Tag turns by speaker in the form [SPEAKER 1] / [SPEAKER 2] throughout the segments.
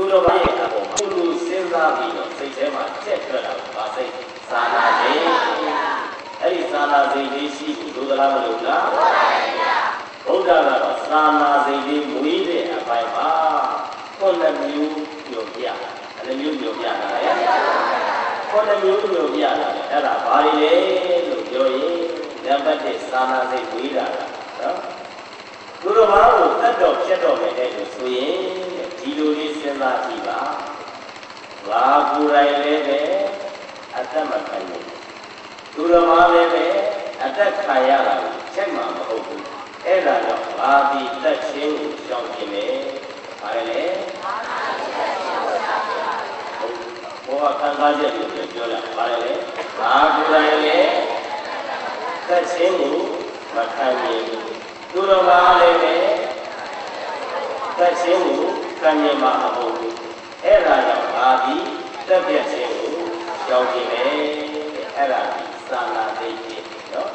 [SPEAKER 1] သူတော်ဘာရဲ့အပေါ်မှာသူလူစဉ်းစားပြီးတော့စိတ်ထဲမှာချက်ထွက်တာပါစိတ်သာနာစိတ်အဲ့ဒီသာနာစိတ်လေးရှိဘူးဒုသလားမလို့လားဟုတ်ပါဘူးဗျာဘုရားကတော့သာနာစိတ်လေးမွေးတဲ့အပိုင်းမှာခုနှစ်မျိုးပြောပြအဲ့ဒီမျိုးပြောပြတာလေခုနှစ်မျိုးပြောပြတာအဲ့ဒါဘာတွေလဲလို့ပြောရင်နံပါတ်1သာနာစိတ်မွေးတာနော် သူတော်ဘာကိုတတ်တော်ဖြတ်တော်မယ်တဲ့လို့ဆိုရင်ဒီလိုလေးစဉ်းစားကြည့်ပါ။ဘာကိုယ်တိုင်လည်းပဲအတ္တမခံဘူး။သူတော်ဘာလည်းပဲအတ္တခံရတာကိုချက်မှမဟုတ်ဘူး။အဲ့ဒါကြောင့်ဘာဒီတက်ချင်းကိုရှောင်ခြင်းလေ။ဘာလဲ။ဘောကခံစားချက်ကိုပြောတာဘာလဲ။ဘာကိုယ်တိုင်လည်းတက်ချင်းကိုမခံရင် သူတော်ဘာလည်းပဲတက်ချင်းကိုခံရမှာမဟုတ်ဘူးအဲ့ဒါကြောင့်ဘာဒီတက်ပြက်ခြင်းကိုကြောက်ခြင်းပဲအဲ့ဒါဒီသာနာသိခြင်းနော်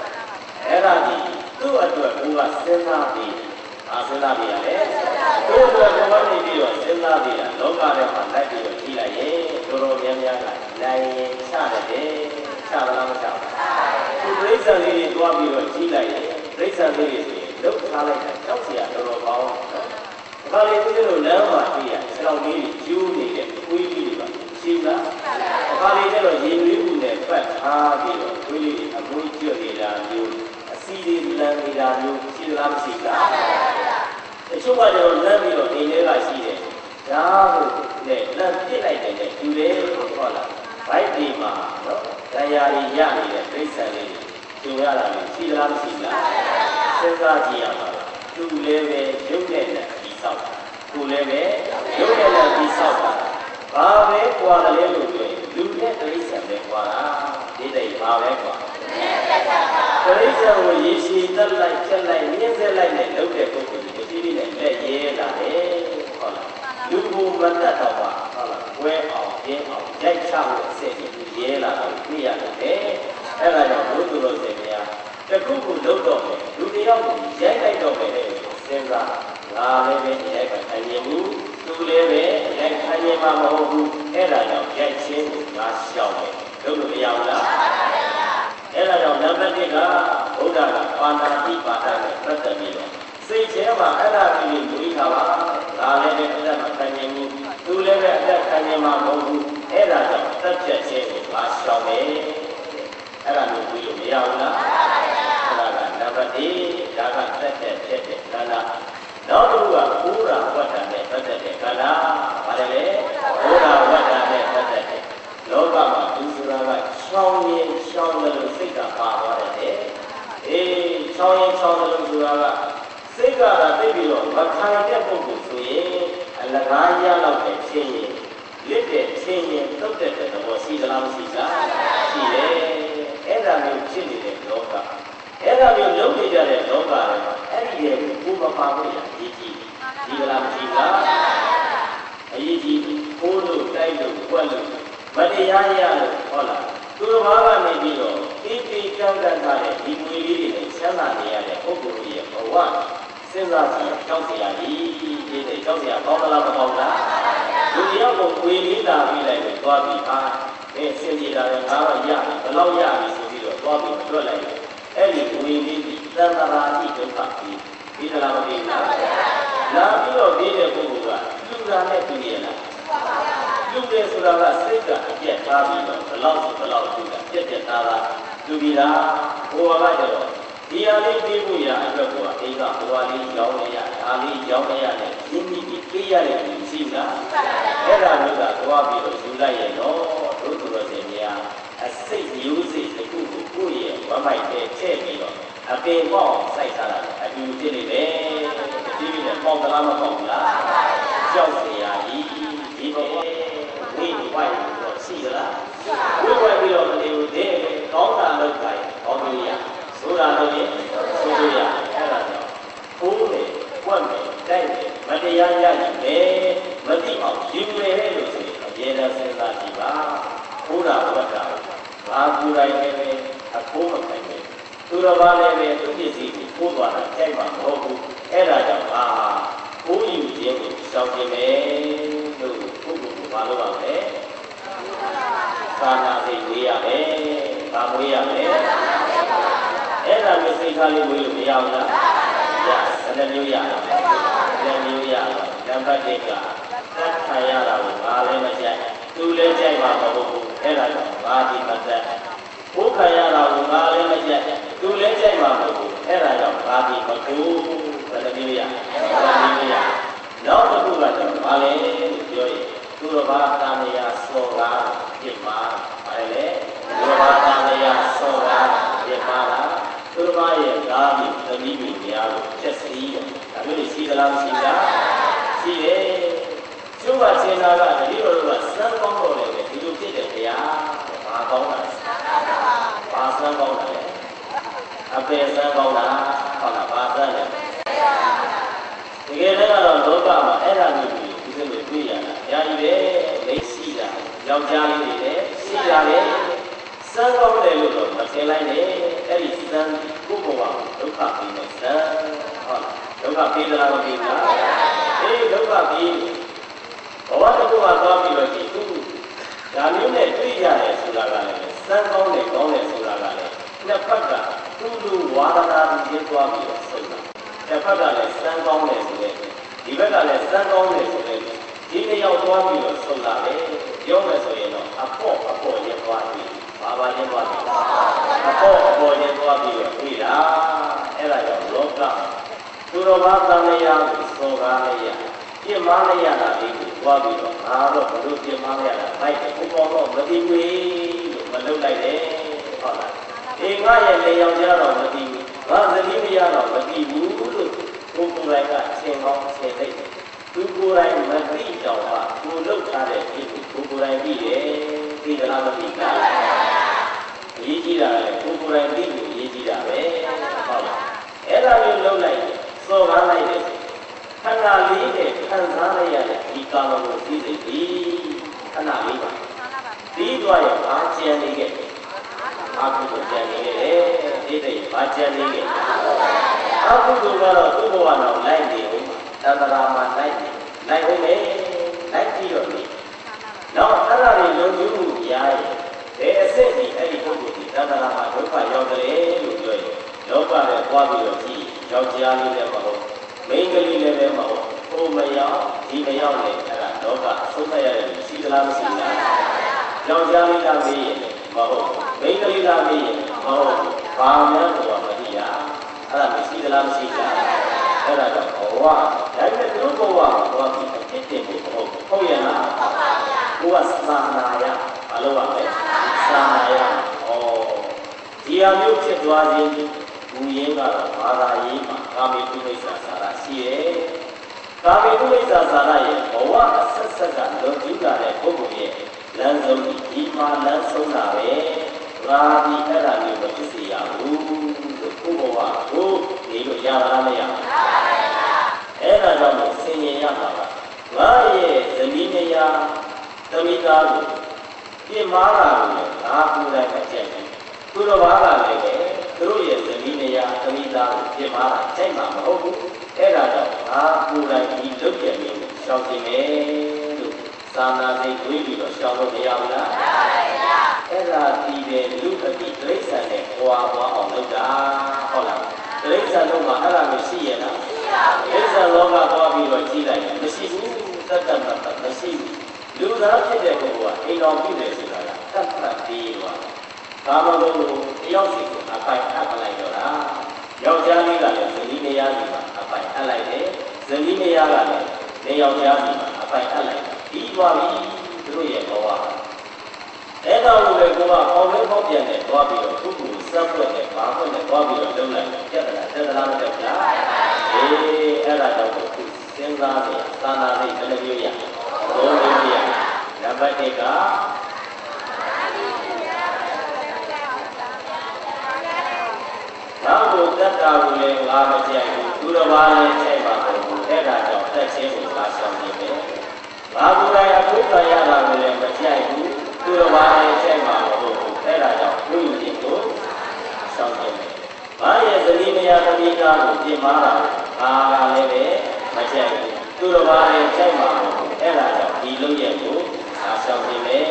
[SPEAKER 1] အဲ့ဒါဒီသူ့အတွက်ဘုရားစဉ်းစားပြီးအာစဉ်းစားပြီးရတယ်သူ့အတွက်ဘုရားနေပြီးတော့စဉ်းစားပြီးတာလောကထဲမှာလိုက်ပြီးတော့ကြည့်လိုက်ရင်တော်တော်များများကနိုင်ရင်ချတယ်ချသလားမချဘူးသူပြိဿံလေးတွေတွားပြီးတော့ကြည့်လိုက်ရင်ပြိဿံလေးတွေဆိုရင် လုပ်ထားလိုက်တာကြောက်စရာတော်တော်ကောင်းတယ်။ဒါလေးကိုလိုလမ်းမှာကြည့်ရစလောက်လေးကြီးကျိုးနေတဲ့ခွေးကြီးတွေပါရှင်းလား။ဒါလေးကျတော့ရေနွေးမှုနဲ့ပတ်ထားပြီးတော့ခွေးလေးအမွေးကျွတ်နေတာမျိုးအစီလေးလမ်းနေတာမျိုးရှင်းလားမရှိလား။အချို့ကကျတော့လမ်းပြီးတော့နေထဲကရှိတယ်။ဒါကိုနဲ့လမ်းပြစ်လိုက်တယ်နဲ့ယူတယ်လို့ခေါ်လာ။ဘိုက်ဒီမှာနော်တရားရည်ရနေတဲ့ပြိဿလေးတွေ ကျုံရတာရှိလားမရှိလားစဉ်းစားကြည့်ရပါလားသူလည်းပဲရုပ်နဲ့နဲ့ပြီးဆောက်တာကိုလည်းပဲရုပ်နဲ့နဲ့ပြီးဆောက်တာဘာပဲကွာတယ်လို့ပြောရင်လူနဲ့တိရစ္ဆာန်ပဲကွာတာဒီတိတ်ဘာပဲကွာတိရစ္ဆာန်ကိုရေရှည်တက်လိုက်ချက်လိုက်မြင့်ဆက်လိုက်နဲ့လုပ်တဲ့ပုဂ္ဂိုလ်ကိုဒီလိုနဲ့လက်ရဲလာတယ်ဟုတ်လားလူကိုမတတ်တော့ပါဟုတ်လားဝဲအောင်ပြင်းအောင်ရိုက်ချဖို့အစစ်ကြီးရဲလာတော့ပြရတယ် အဲ့ဒါကြောင့်ဘုသူတော်စင်များတခုခုလုပ်တော့မယ်လူတယောက်ကိုရိုက်လိုက်တော့မယ်လေစဉ်းစားငါလည်းပဲရိုက်ခံနိုင်ဘူးသူလည်းပဲရိုက်ခံနိုင်မှာမဟုတ်ဘူးအဲ့ဒါကြောင့်ရိုက်ချင်းကိုငါရှောင်တယ်လုပ်လို့မရဘူးလားအဲ့ဒါကြောင့်နံပါတ်1ကဘုရားကပါဏာတိပါဒနဲ့ပတ်သက်ပြီးတော့စိတ်ထဲမှာအဲ့ဒါကြီးကိုတွေးထားပါငါလည်းပဲအဲ့ဒါမှခံနိုင်ဘူးသူလည်းပဲအဲ့ဒါခံနိုင်မှာမဟုတ်ဘူးအဲ့ဒါကြောင့်တက်ပြတ်ခြင်းကိုငါရှောင်တယ် အဲ့ဒါမျိုးတွေးလို့မရဘူးလားအဲ့ဒါကနံပါတ်1ဒါကတက်တဲ့ဖြစ်တဲ့ခန္ဓာနောက်တစ်ခုကဘုရားဝတ္တနဲ့ပတ်သက်တဲ့ခန္ဓာဘာလဲလဲဘုရားဝတ္တနဲ့ပတ်သက်တဲ့လောကမှာသူဆိုတာကရှောင်းရင်ရှောင်းတယ်လို့စိတ်ကပါသွားတယ်အေးရှောင်းရင်ရှောင်းတယ်လို့ဆိုတာကစိတ်ကသာသိပြီးတော့မခံတဲ့ပုဂ္ဂိုလ်ဆိုရင်အလကားရလောက်တဲ့ချင်းရင်လစ်တဲ့ချင်းရင်တုတ်တဲ့သဘောရှိသလားမရှိလားရှိတယ် အဲ့ဒါမျိုးဖြစ်နေတဲ့လောကအဲ့ဒါမျိုးလုပ်နေကြတဲ့လောကအဲ့ဒီရဲ့ကိုယ်မပါဖို့ရအရေးကြီးဒီကလာမရှိလားအရေးကြီးကိုယ်လို့တိုက်လို့ကွက်လို့မတရားရလို့ဟောလားသူတို့ဘာမှမပြီးတော့တိတိကျကျတတ်တဲ့ဒီငွေလေးတွေနဲ့ဆန်းလာနေရတဲ့ပုဂ္ဂိုလ်ရဲ့ဘဝစဉ်းစားကြည့်ကြောက်ကြရည်ဒီနေ့ကြောက်ကြရကောင်းလားမကောင်းလားလူတယောက်ကိုငွေလေးလာပြီးလိုက်ပြီးသွားပြီးအား အဲစင်ကြီးလာတယ်ငါတော့ရပြီဘယ်လောက်ရပြီဆိုပြီးတော့သွားပြီးတွက်လိုက်တယ်အဲ့ဒီဝေလေးဒီသံဃာတိဒုက္ခပြီးဒီလားမပြီးဘူးလားလာပြီးတော့ပြီးတဲ့ပုဂ္ဂိုလ်ကလူသားနဲ့တူရလားလူတယ်ဆိုတာကစိတ်ကအပြက်ထားပြီးတော့ဘယ်လောက်ဆိုဘယ်လောက်သူကပြက်ပြက်သားသားလူပြီးလားဘိုးကကြတော့ဒီဟာလေးပြီးဖို့ရအတွက်ကအိမ်ကဘွားလေးရောင်းရရဒါလေးရောင်းရရတယ်ရင်းနှီးပြီးပေးရတဲ့လူရှိလားအဲ့ဒါမျိုးကသွားပြီးတော့ယူလိုက်ရင်တော့တို့သူတော်စင်များ အစိတ်မျိုးစိတ်တစ်ခုကိုကိုယ့်ရဲ့ဝမ်းမိုက်တဲ့ထည့်ပြီးတော့အပင်ပေါက်စိုက်ထားတာအတူဖြစ်နေတယ်ဒီလိုနဲ့ပေါက်သလားမပေါက်ဘူးလားကြောက်စရာကြီးဒီဘဝဒီဘဝကိုစီလားဘယ်ဘဝပြီးတော့မနေဘူးတဲ့ကောင်းတာလုပ်ပါရင်ကောင်းပြီရဆိုတာလုပ်ရင်ဆိုလို့ရအဲ့ဒါကြောင့်ဘိုးတယ်ဝတ်တယ်တိုက်တယ်မတရားရနိုင်တယ်မသိအောင်ယူရတဲ့လို့ဆိုရင်အပြည့်အစုံစဉ်းစားကြည့်ပါဘိုးတာဝတ်တာ ဘာကူတိုင်းလည်းအခိုးမခံဘူးသူတော်ဘာလည်းပဲသူပစ္စည်းကိုပိုးသွားတာကြိုက်မှာမဟုတ်ဘူးအဲ့ဒါကြောင့်ဟာကိုယ်ယူခြင်းကိုရှောင်ခြင်းပဲလို့ဘာလို့ပါလဲသာနာစိတ်ဝေးရမယ်ဘာဝေးရမယ်အဲ့ဒါမျိုးစိတ်ထားလေးဝေးလို့မရဘူးလားရဘယ်နှမျိုးရလဲဘယ်နှမျိုးရလဲနံပါတ်1ကသတ်ခံရတာကိုဘာလဲမကြိုက်သူလည်းကြိုက်မှာမဟုတ်ဘူးအဲ့ဒါ ကြောင့်ဘာဒီမသက်ဘုခံရတာကိုဘာလဲမကြိုက်သူလည်းကြိုက်မှာမဟုတ်ဘူးအဲ့ဒါကြောင့်ဘာဒီမကူဘယ်နှမျိုးရဘယ်နှမျိုးရနောက်တစ်ခုကတော့ဘာလဲလို့ပြောရင်သူတော်ဘာတာမယာစောကားဖြစ်မှာဘာလဲလဲသူတော်ဘာတာမယာစောကားဖြစ်မှာလားသူတော်ဘာရဲ့ဓာတ်ပြီးသမီးတွေများလို့ချက်စီးတယ်ဒါမျိုးတွေရှိသလားမရှိလားရှိတယ်ကျိုးပါစင်တာကတတိတော်တို့ကစမ်းကောင်းတော့တယ်ဒီလိုဖြစ်တယ်ဗျာဘာ ကောင်းတာဘာစမ်းကောင်းတာလဲအပေစမ်းကောင်းတာဟုတ်လားဘာစမ်းလဲတကယ်တော့လောကမှာအဲ့ဒါမျိုးကြီးဒီလိုတွေ့ရတာညာကြီးပဲလက်ရှိတာယောက်ျားလေးတွေလည်းရှိရတယ်စမ်းကောင်းတယ်လို့တော့မထင်လိုက်နဲ့အဲ့ဒီစမ်းကိုဘဝဒုက္ခပြီးနေစမ်းဟုတ်လားဒုက္ခပြီးသလားမပြီးဘူးလားအေးဒုက္ခပြီးဘဝတစ်ခုမှာသွားပြီးတော့ဒီသူ ဒါမျိုးနဲ့တွေ့ရတယ်ဆိုတာကလည်းစမ်းကောင်းတယ်ကောင်းတယ်ဆိုတာကလည်းနှစ်ဖက်ကသူ့လူဝါဒနာကိုကျင်းသွားပြီးတော့ဆုံးတာတစ်ဖက်ကလည်းစမ်းကောင်းတယ်ဆိုတဲ့ဒီဘက်ကလည်းစမ်းကောင်းတယ်ဆိုတဲ့ဒီတစ်ယောက်သွားပြီးတော့ဆုံးတာလေပြောမယ်ဆိုရင်တော့အဖို့အဖို့ရသွားပြီဘာဘာရသွားပြီအဖို့အဖို့ရသွားပြီးတော့တွေ့တာအဲ့ဒါကြောင့်လောကသူတော်ဘာသံဃာကိုစောကားလိုက်ရ ပြစ်မှားလိုက်ရတာလေးကိုသွားပြီးတော့ငါတော့ဘလို့ပြစ်မှားလိုက်ရတာလိုက်တယ်ဘုရားတော့မသိဘူးလို့မလုပ်လိုက်နဲ့ဟုတ်လားအေငါရဲ့လေယောက်ျားတော့မသိဘူးငါသမီးမရတော့မသိဘူးလို့ကိုယ်ကိုယ်တိုင်ကသင်ကောင်းသင်လိုက်တယ်သူကိုယ်တိုင်မသိတော့ပါကိုလုပ်ထားတဲ့ဒီကိုကိုယ်တိုင်သိတယ်သိကြလားမသိဘူးလားအရေးကြီးတာလေကိုကိုယ်တိုင်သိလို့အရေးကြီးတာပဲဟုတ်လားအဲ့ဒါမျိုးလုပ်လိုက်စော်ကားလိုက်တယ် ခဏလေးနဲ့ခံစားလိုက်ရတဲ့ဒီကာမဂုဏ်သိစိတ်ဒီခဏလေးပါပြီးသွားရပါကြံနေခဲ့အာဟုကိုကြံနေခဲ့တယ်ဒီတဲ့ဘာကြံနေခဲ့အာဟုတို့ကတော့သူ့ဘဝတော့လိုက်နေဦးသန္တရာမှာလိုက်နေလိုက်ဦးမယ်လိုက်ကြည့်တော့လေတော့အဲ့ဒါတွေလုံခြုံမှုရားရဲ့ဘယ်အစစ်ဒီအဲ့ဒီပုဂ္ဂိုလ်ဒီသန္တရာမှာဒုက္ခရောက်တယ်လို့ပြောရင်လောကနဲ့ကြွားပြီးတော့ကြည့်ယောက်ျားလေးလည်းမဟုတ် မိန်းကလေးလည်းပဲမဟုတ်ဟိုမရောက်ဒီမရောက်လေအဲ့ဒါလောကဆုံးမရတဲ့ရှိသလားမရှိလားယောက်ျားလေးကမေးရင်မဟုတ်မိန်းကလေးကမေးရင်မဟုတ်ဘာမှမတော်မသိရအဲ့ဒါမရှိသလားမရှိလားအဲ့ဒါတော့ဘဝဒါပေမဲ့သူတို့ဘဝဘဝပြီးဖြစ်တယ်ဖို့ဟုတ်ဟုတ်ရဲ့လားဟုတ်ပါဗျာကိုကသာနာယမလုပ်ပါနဲ့သာနာယဩဒီအမျိုးဖြစ်သွားခြင်း ဘူရင်းကတော့ဘာသာရေးမှာကာမေတုမိစ္ဆာသာရရှိရဲ့ကာမေတုမိစ္ဆာသာရရဲ့ဘဝအဆက်ဆက်ကလွန်ကျူးလာတဲ့ပုဂ္ဂိုလ်ရဲ့လမ်းဆုံးဒီမှာလမ်းဆုံးတာပဲငါဒီအဲ့ဒါမျိုးမဖြစ်စေရဘူးလို့ကိုယ့်ဘဝကိုနေလို့ရတာမရဘူးအဲ့ဒါကြောင့်ဆင်ញင်ရမှာကငါရဲ့ဇနီးမယားသမီးသားကိုပြင်မာတာကိုငါကိုယ်တိုင်အကျင့်တယ်သူတော်ဘာကလည်းပဲ သူတို့ရဲ့ဇနီးမယားသမီးသားကိုပြင်မာတာစိတ်မှာမဟုတ်ဘူးအဲ့ဒါကြောင့်ငါကိုယ်တိုင်ဒီလုပ်ရမင်းကိုရှောင်ကျင်မယ်လို့သာနာစိတ်တွေးပြီးတော့ရှောင်လို့မရဘူးလားမရပါဘူးအဲ့ဒါဒီတဲ့လူအတိဒိဋ္ဌာန်နဲ့ဟွာသွားအောင်လုပ်တာဟုတ်လားဒိဋ္ဌာန်လုံးမှာအဲ့ဒါမရှိရလားမရှိပါဘူးဒိဋ္ဌာန်လောကသွားပြီးတော့ကြည့်လိုက်ရင်မရှိဘူးတတ်တတ်တတ်မရှိဘူးလူသားဖြစ်တဲ့ပုဂ္ဂိုလ်ကအိမ်တော်ပြုတယ်ဆိုတာကတတ်တတ်ပြီးသွား ကာမဂုဏ်ကိုတယောက်စီကိုအပိုင်အပ်လိုက်တော့တာယောက်ျားလေးကလည်းဇနီးမယားစီမှာအပိုင်အပ်လိုက်တယ်ဇနီးမယားကလည်းနေယောက်ျားစီမှာအပိုင်အပ်လိုက်တယ်ပြီးသွားပြီသူတို့ရဲ့ဘဝအဲ့တော့လူတွေကပေါင်းလဲပေါင်းပြန်တယ်သွားပြီးတော့သူ့ကိုစပ်ွက်တယ်ဘာွက်တယ်သွားပြီးတော့လုံးလိုက်တယ်ပြတ်တယ်တက်သလားမတက်ဘူးလားအေးအဲ့ဒါတော့သူစဉ်းစားတယ်သာနာစိတ်ဘယ်လိုမျိုးရဘုံလေးရနံပါတ်1က နောက်ဘုသတ္တာကိုလည်းငါမကြိုက်ဘူးသူတော်ဘာလည်းကြိုက်ပါဘူးအဲ့ဒါကြောင့်တက်ခြင်းကိုသာဆောင်နေတယ်။ဘာကိုယ်တိုင်အဖို့ခံရတာကိုလည်းမကြိုက်ဘူးသူတော်ဘာလည်းကြိုက်ပါဘူးအဲ့ဒါကြောင့်ဘုရင်ကြီးကိုဆောင်နေတယ်။ဘာရဲ့သတိမယာသတိကားကိုပြင်မာတာဘာကလည်းပဲမကြိုက်ဘူးသူတော်ဘာလည်းကြိုက်ပါဘူးအဲ့ဒါကြောင့်ဒီလုံးရဲ့ကိုသာဆောင်နေတယ်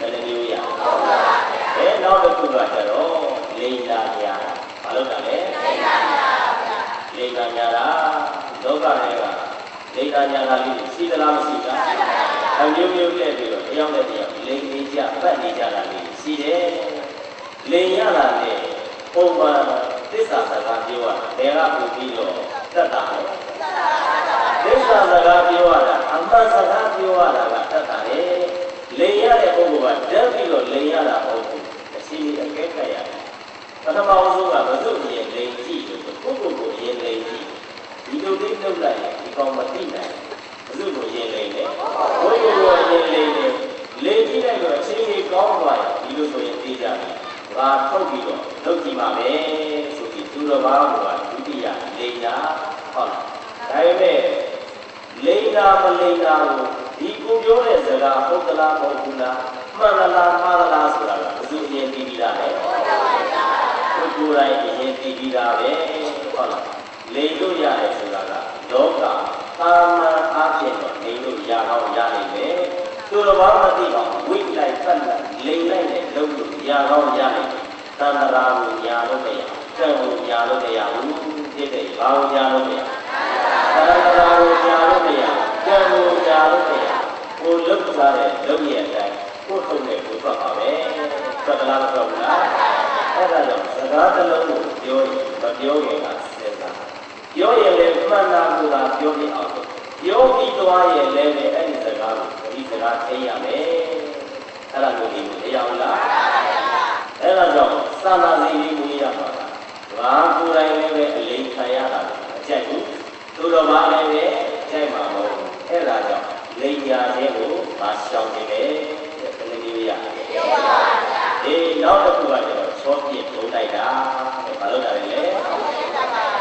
[SPEAKER 1] ဘယ်လိုမျိုးရအောင်။အဲနောက်တစ်ခုကကျတော့လိန်လာတရား လုပ်တာလဲစိတ်ဓာတ်ညာပါဗျာစိတ်ဓာတ်ညာလားလောကထဲကစိတ်ဓာတ်ညာလားလို့ရှိသလားမရှိသလားအမျိုးမျိုးနဲ့ပြီးတော့တယောက်နဲ့တယောက်လိန်နေကြပတ်နေကြတာလေးရှိတယ်လိန်ရတာနဲ့ပုံမှန်သစ္စာစကားပြောတာဘယ်ကပုံပြီးတော့သက်တာလဲသစ္စာစကားပြောတာအမှန်စကားပြောတာကသက်တာလေလိန်ရတဲ့ပုဂ္ဂိုလ်ကတက်ပြီးတော့လိန်ရတာဟုတ်ဘူးအရှိအကဲကဲရ တယ်ပထမဆုံးကဘုသူ့ရဲ့လိန်ကြည့်လို့ပုဂ္ဂိုလ်ကိုရင်လိန်ကြည့်ဒီလိုလေးလုပ်လိုက်ရင်ဒီကောင်မသိနိုင်ဘုသူ့ကိုရင်လိန်တယ်ဘုရားကိုရင်လိန်တယ်လေကြည့်လိုက်တော့အချင်းကြီးကောင်းသွားရင်ဒီလိုဆိုရင်သိကြတယ်ငါထုတ်ပြီးတော့လုပ်ကြည့်ပါမယ်ဆိုပြီးသူတော်ဘာကဒုတိယလိန်တာဟုတ်လားဒါပေမဲ့လိန်တာမလိန်တာကိုဒီကိုပြောတဲ့စကားဟုတ်သလားမဟုတ်ဘူးလားမှန်လားမှားသလားဆိုတာကဘုသူအရင်ပြီးပြီးသားလေဟုတ်ပါဘူးဗျာကိုယ်ကိုယ်တိုင်အရင်ပြီးပြီးသားပဲဟုတ်လားလိန်လို့ရတယ်ဆိုတာကလောကသာမန်အားဖြင့်တော့လိန်လို့ရတော့ရနိုင်တယ်သူတော်ဘာမသိအောင်ဝိလိုက်ပတ်လိုက်လိန်လိုက်နဲ့လုံးလို့ရတော့ရနိုင်တယ်သန္တရာကိုညာလို့မရကံကိုညာလို့မရဘူးပြည့်တဲ့ဘာကိုညာလို့မရသန္တရာကိုညာလို့မရကံကိုညာလို့မရကိုလုတ်ထားတဲ့လုံးရဲ့အတိုင်းကိုထုတ်နေကိုထွက်ပါပဲထွက်လားမထွက်ဘူးလားအဲ့ဒါကြောင့်စကားတစ်လုံးကိုပြောရင်မပြောရင်ကစဉ်းစားပြောရင်လည်းမှန်တာကပြောပြအောင်ပြောပြီးသွားရင်လည်းအဲ့ဒီစကားကိုဒီစကားသိရမယ်အဲ့ဒါမျိုးဒီမရဘူးလားအဲ့ဒါကြောင့်သာသာစီလေးကိုရပါတာဘာကိုယ်တိုင်လည်းပဲအလိမ်ခံရတာအကျက်ဘူးသူတော်ဘာလည်းပဲကြိုက်မှာမဟုတ်အဲ့ဒါကြောင့်လိမ်ညာခြင်းကိုမရှောင်နေတယ်ဘယ်လိုမျိုးရပြောပါဗျာဒီနောက်တစ်ခုကကျတော့ချောပြစ်ဘုံတိုက်တာဘာလို့တာလဲ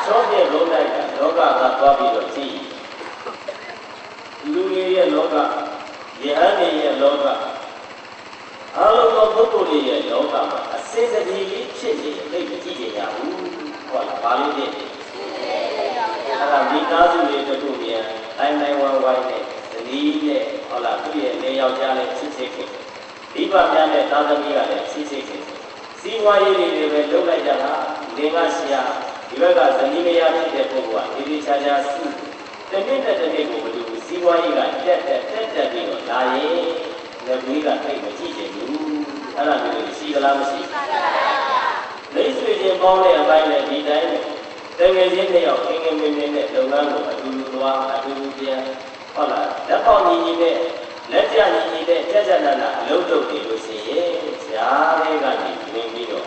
[SPEAKER 1] ချောပြစ်ဘုံတိုက်တာလောကကသွားပြီးတော့ကြည့်လူတွေရဲ့လောကယဟန်တွေရဲ့လောကအလုံးသောပုဂ္ဂိုလ်တွေရဲ့လောကမှာအစင်တည်းလေးဖြစ်နေသိကြည့်ကြရဘူးဟုတ်လားဘာလို့လဲအဲ့ဒါမိ သားစုတွေတခုမြန်တိုင်းတိုင်းဝိုင်းဝိုင်းနဲ့သတိနဲ့ဟုတ်လားသူ့ရဲ့နေယောက်ျားနဲ့ချစ်ချစ်ခင်ဒီပါများနဲ့သာသမီကလည်းချစ်ချစ်ခင်စီးပွားရေးတွေပဲလုပ်လိုက်ကြတာလင်္ကာရှာဒီဘက်ကဇနီးမယားဖြစ်တဲ့ပုဂ္ဂိုလ်ကဒီဒီချာချာစုတနည်းနဲ့တနည်းကိုမတူဘူးစီးပွားရေးကတက်တက်တက်တက်ပြီးတော့လာရင်လက်ဝေးကထိတ်မကြည့်ချင်ဘူးအဲ့ဒါမျိုးရှိသလားမရှိဘူးမိတ်ဆွေချင်းပေါင်းတဲ့အပိုင်းနဲ့ဒီတိုင်း တကယ်ချင်းတယောက်အင်္ဂမင်းမင်းနဲ့လုပ်ငန်းကိုအတူတူသွားအတူတူပြန်ဟုတ်လားလက်ပေါက်ညီညီနဲ့လက်ကြညီညီနဲ့ကြက်ကြက်နက်နက်အလုပ်လုပ်နေလို့ရှိရင်ဇာလေးကနေဝင်ပြီးတော့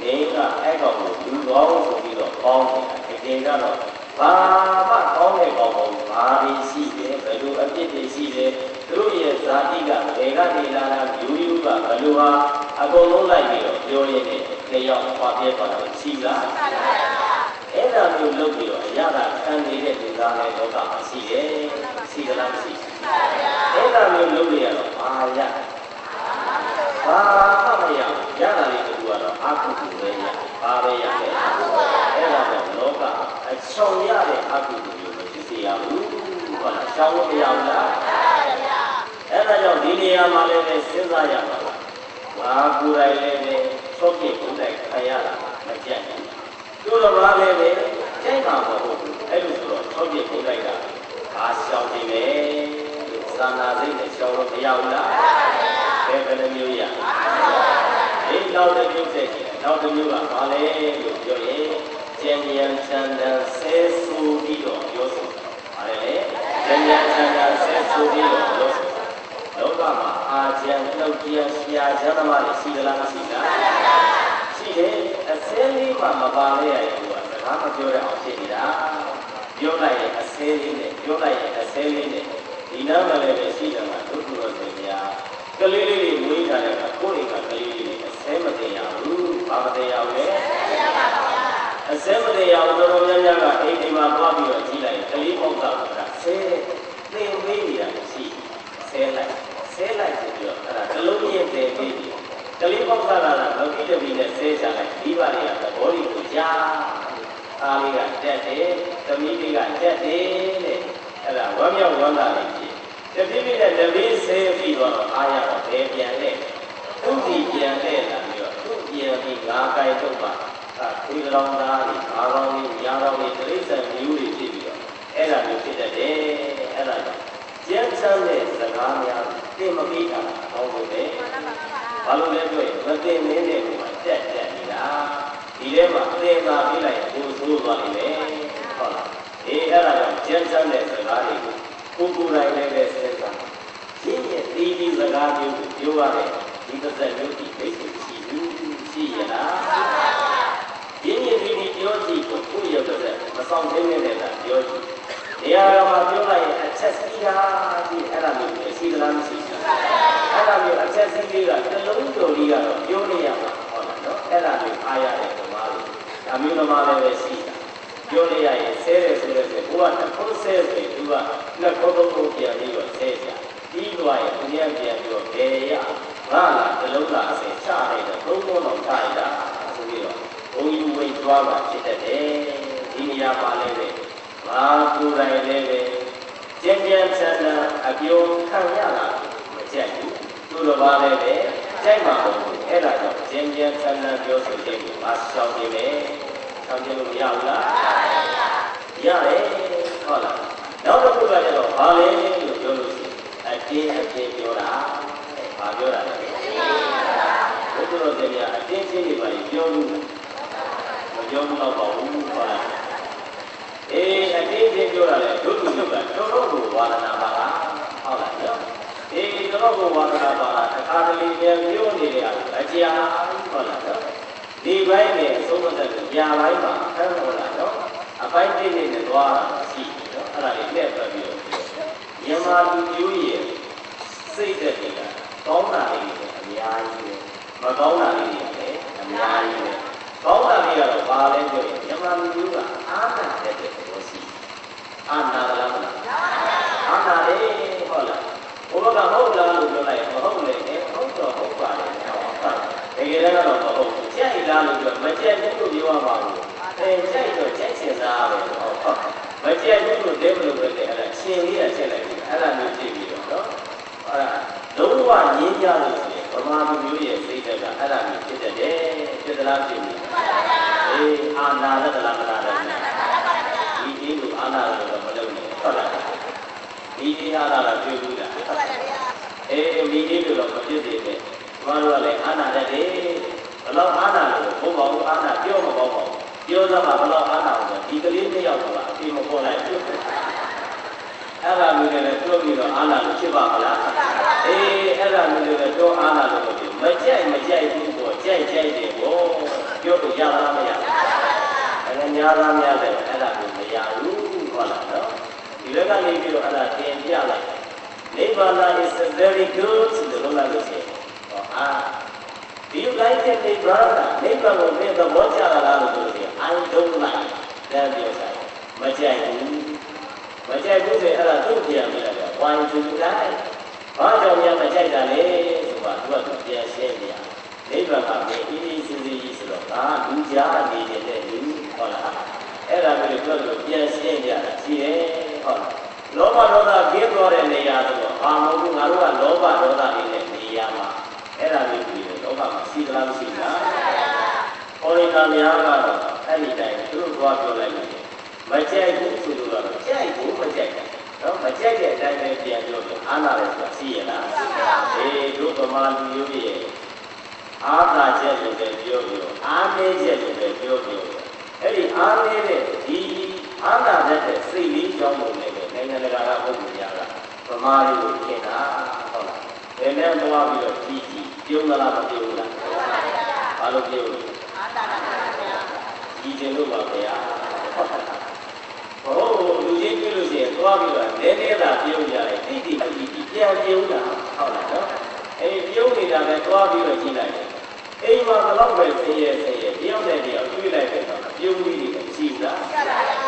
[SPEAKER 1] နေကအဲ့ကောင်ကိုလူကောင်းဆိုပြီးတော့ပေါင်းနေတာတကယ်ကတော့ဘာမှကောင်းတဲ့ကောင်ကောင်ဘာတွေရှိတယ်ဘယ်လိုအဖြစ်တွေရှိတယ်သူတို့ရဲ့ဇာတိကဘယ်ကနေလာတာယူယူကဘယ်လိုဟာအကုန်လုံးလိုက်ပြီးတော့ပြောရင်းနဲ့တယောက်ပါပြဲသွားတာရှိလား အဲ့ဒါမျိုးလုပ်ပြီးတော့အရသာခံနေတဲ့လူသားလည်းလောကမှာရှိတယ်ရှိသလားမရှိဘူးအဲ့ဒါမျိုးလုပ်နေရတော့အာရဘာမှမရရတာလေးတူကတော့အာကုတုပဲရဘာပဲရလဲအဲ့ဒါကြောင့်လောကအချောင်ရတဲ့အကုတုမျိုးမဖြစ်စေရဘူးဟုတ်လားရှောင်လို့မရဘူးလားအဲ့ဒါကြောင့်ဒီနေရာမှာလည်းစဉ်းစားရပါလားငါကိုယ်တိုင်လည်းပဲချော့ပြစ်ကိုယ်တိုင်ခံရတာမကြက်ဘူး သူတော်ဘာလည်းပဲကြိုက်မှာမဟုတ်ဘူးအဲ့လိုဆိုတော့ချော့ပြစ်ကိုယ်တိုင်ကဘာရှောင်နေလဲသာနာစိတ်နဲ့ရှောင်လို့မရဘူးလားဘယ်ဘယ်လိုမျိုးရဒီနောက်တစ်မျိုးဆက်ရှိတယ်နောက်တစ်မျိုးကဘာလဲလို့ပြောရင်ကျန်ဉာဏ်ချမ်းသာဆဲဆူပြီးတော့ပြောဆိုတာဘာလဲလဲကျန်ဉာဏ်ချမ်းသာဆဲဆူပြီးတော့ပြောဆိုတာလောကမှာအာကျန်နှုတ်ကြရှာချမ်းသမားတွေရှိသလားမရှိလားရှိတယ် အစင်းလေးမှမပါလဲရရင်ကစကားမပြောရအောင်ဖြစ်နေတာပြောလိုက်ရင်အစင်းလေးနဲ့ပြောလိုက်ရင်အစင်းလေးနဲ့ဒီနားမှာလည်းပဲရှိတယ်မှာဒုက္ခရောဆိုများကလေးလေးတွေမွေးထားတဲ့ကကိုယ့်အိမ်ကကလေးလေးတွေအစဲမတင်ရဘူးဘာမတင်ရဘူးလဲအစဲမတင်ရဘူးတော်တော်များများကအိမ်ဒီမှာသွားပြီးတော့ကြည့်လိုက်ကလေးပေါက်တာကဆဲသင်ပေးနေတာရှိဆဲလိုက်ဆဲလိုက်ဆိုပြီးတော့အဲ့ဒါကလုံးရင်တယ်ပြီးပြီ ကလေးပေါက်တာကလည်းမပြီးတပြီးနဲ့ဆဲချလိုက်ဒီပါတွေကသဘောလေးကိုကြားအားလေးကတက်တယ်သမီးလေးကတက်တယ်တဲ့အဲ့ဒါဝမ်းမြောက်ဝမ်းသာလေးဖြစ်တပြည့်ပြည့်နဲ့တပည့်ဆဲပြီးတော့အားရတော့ဘယ်ပြန်လဲသူ့ဒီပြန်လဲလာပြီးတော့သူ့ပြန်ပြီးငါးကိုင်ထုတ်ပါအဲခွေးလောင်သားတွေငါးကောင်းတွေညာကောင်းတွေတိရစ္ဆာန်မျိုးတွေဖြစ်ပြီးတော့အဲ့ဒါမျိုးဖြစ်တတ်တယ်ဒါကြောင့်ကျမ်းချမ်းတဲ့စကားများတင်မပြီးတာကောင်းလို့ပဲ ဘာလို့လဲဆိုရင်မတင်နေတဲ့ကိုတက်တက်နေတာဒီထဲမှာသင်သာပြီးလိုက်ကိုသိုးသွားနေတယ်ဟုတ်လားအေးအဲ့ဒါကြောင့်ကျမ်းချမ်းတဲ့စကားတွေကိုကိုကိုယ်တိုင်လည်းပဲစဉ်းစားရှင်းရဲ့ဒီဒီစကားမျိုးကိုပြောရတယ်ဒီတစ်သက်မျိုးဒီမိတ်ဆွေရှိဘူးရှိရလားရင်းရင်းဒီဒီပြောကြည့်ကိုကိုယ့်ရုပ်တစ်သက်မဆောင်သိနေတဲ့ကပြောကြည့် နေရာမှာပြောလိုက်ရင်အချက်စီးတာဒီအဲ့ဒါမျိုးအစီအလားမရှိဘူးအဲ့ဒါမျိုးအချက်စီးလေးကတစ်လုံးတော်လေးကတော့ပြောနေရမှာဟုတ်လားနော်အဲ့ဒါမျိုးအားရတယ်ဓမ္မလေးဒါမျိုးဓမ္မလည်းပဲရှိတာပြောနေရရင်ဆဲတယ်ဆိုတဲ့ဆိုဘုရားတစ်ခုဆဲဆိုရင်သူကနှစ်ခုသုံးခုပြန်ပြီးတော့ဆဲကြပြီးသွားရင်ဘုရားပြန်ပြီးတော့ဘယ်ရငါလာတစ်လုံးလာအစင်ချလိုက်တော့သုံးလုံးတော့ချလိုက်တာဆိုပြီးတော့ဘုံယူဝိတ်သွားတာဖြစ်တတ်တယ်ဒီနေရာမှာလည်းပဲ ဘာကိုယ်တိုင်လည်းပဲကျင်းကျင်းဆန်းဆန်းအပြုံးခံရတာမကြိုက်ဘူးသူတော်ဘာလည်းပဲကြိုက်မှာမဟုတ်ဘူးအဲ့ဒါကြောင့်ကျင်းကျင်းဆန်းဆန်းပြောဆိုခြင်းကိုမရှောင်နေမယ်ရှောင်ခြင်းလို့မရဘူးလားရတယ်ဟုတ်လားနောက်တစ်ခုကကျတော့ဘာလဲလို့ပြောလို့ရှိရင်အတင်းအတင်းပြောတာဘာပြောတာလဲဘုရားတော်တရားအတင်းချင်းတွေပါပြောလို့မပြောဘူးတော့ပါဘူးဟုတ်လား အေးအတင်းချင်းပြောတာလေဒုက္ခဒုက္ခတော်တော်ကိုဝါဒနာပါလားဟုတ်လားနော်အေးတော်တော်ကိုဝါဒနာပါလားအခါတလေပြန်ပြောနေတယ်အကြာဟုတ်လားနော်ဒီဘိုင်းနဲ့အဆုံးမသက်ညာဘိုင်းမှာဆန်းဟုတ်လားနော်အပိုင်းတိတ်နေနဲ့သွားတာရှိတယ်နော်အဲ့ဒါလေးလက်ပတ်ပြီးတော့မြန်မာလူမျိုးရဲ့စိတ်သက်တွေကကောင်းတာလေးတွေအများကြီးပဲမကောင်းတာလေးတွေလည်းအများကြီးပဲ ကောင်းတာလေးကတော့ဘာလဲဆိုရင်မြန်မာလူမျိုးကအာဏာတက်တဲ့သဘောရှိအာဏာလားမလားအာဏာလေဟုတ်လားဘုရားကဟုတ်လားလို့ပြောလိုက်မဟုတ်လေဟုတ်တော့ဟုတ်ပါလေတကယ်တော့မဟုတ်ဘူးကြိုက်လားလို့ပြောမကြိုက်ဘူးလို့ပြောရမှာဘူးအဲကြိုက်တော့ကြိုက်စင်စားပဲဟုတ်မကြိုက်ဘူးလို့လဲမလို့ပဲအဲ့ဒါရှင်လေးရချက်လိုက်ပြီအဲ့ဒါမျိုးဖြစ်ပြီးတော့နော်အဲ့ဒါလုံးဝငြင်းကြလို့ဆိုရင်ဗ မာလူမျိုးရဲ့စိတ်ဓာတ်ကအဲ့ဒါမျိုးဖြစ်တတ်တယ်ဖြစ်သလားဖြစ်ဘူးအေးအာနာရတလားမလားတော့ဒီဒီလိုအာနာရတော့မလုပ်နဲ့ဟုတ်လားဒီဒီအာနာရတွေ့ဘူးလားအေးမိဒီလိုတော့မဖြစ်သေးနဲ့ဘာလို့လဲအာနာတဲ့ဘလောက်အာနာလို့ဘုံဘောအာနာပြောမပေါ့ပေါ့ပြောစမှာဘလောက်အာနာလို့ဒီကလေးတစ်ယောက်ကအပြေမပေါ်လိုက်ဘူး အဲ့ဒါမျိုးလည်းပြောပြီးတော့အာနာလို့ဖြစ်ပါမလားအေးအဲ့ဒါမျိုးလည်းတော့အာနာလို့ပြောမကြိုက်မကြိုက်ဘူးပေါ့ကြိုက်ကြိုက်တယ်ပေါ့ပြောလို့ရလားမရဘူးအဲ့ညာသားများလည်းအဲ့ဒါမျိုးမရဘူးဟုတ်လားနော်ဒီလက်ကနေပြီးတော့အဲ့ဒါသင်ပြလိုက်နိဗ္ဗာန် is very good လို့လာလို့ရှိရင်ဟောအာ Do you like it နိဗ္ဗာန်နိဗ္ဗာန်ကိုသင်သဘောကျလာလားလို့ဆိုရင် I don't like တဲ့ပြောတာမကြိုက်ဘူး မကြိုက်ဘူးဆိုရင်အဲ့ဒါသူ့ပြန်ပြလိုက်တော့ why do you like ဘာကြောင့်များမကြိုက်တာလဲဆိုတာသူကသူပြန်ရှင်းပြနိဗ္ဗာန်ကမင်းအင်းအင်းစင်စင်ကြီးဆိုတော့ငါလူကြားနေနေတဲ့လူဟုတ်လားအဲ့ဒါမျိုးပြောလို့ပြန်ရှင်းပြတာရှိတယ်ဟုတ်လားလောဘဒေါသကင်းသွားတဲ့နေရာဆိုတော့အာမဟုတ်ဘူးငါတို့ကလောဘဒေါသတွေနဲ့နေရာမှာအဲ့ဒါမျိုးပြီးတော့လောဘမှာရှိသလားမရှိလားဟောရိတာများကတော့အဲ့ဒီတိုင်းသူတို့သွားပြောလိုက်လို့ မကြိုက်ဘူးဆိုလို့တော့ကြိုက်ဘူးမကြိုက်ဘူးတော့မကြိုက်တဲ့အတိုင်းပဲပြန်ပြောလို့အာနာတယ်ဆိုတာရှိရလားအေးတို့ဗမာလူမျိုးရဲ့အာသာချက်လို့ပဲပြောပြောအာနေချက်လို့ပဲပြောပြောအဲ့ဒီအာနေတဲ့ဒီအာနာတဲ့စိတ်လေးကြောင့်လို့လည်းနိုင်ငံတကာကပုဂ္ဂိုလ်များကဗမာတွေကိုထင်တာဟုတ်လားဘယ်နဲ့သွားပြီးတော့ကြီးကြီးပြုံးသလားမပြုံးလားဘာလို့ပြုံးလဲအာသာပါဗျာကြီးခြင်းလို့ပါဗျာဟုတ်လား ဘို့လူချင်းပြုလို့ရှိရင်သွားပြီးတော့နည်းနည်းသာပြုံးကြတယ်တိတိတိတိပြန်ပြုံးတာဟုတ်လားနော်အေးပြုံးနေတာပဲသွားပြီးတော့ကြည့်လိုက်တယ်အိမ်မှာဘလောက်ပဲဆင်းရဲဆင်းရဲတယောက်နဲ့တယောက်တွေ့လိုက်တဲ့အခါပြုံးပြီးနေရှိလား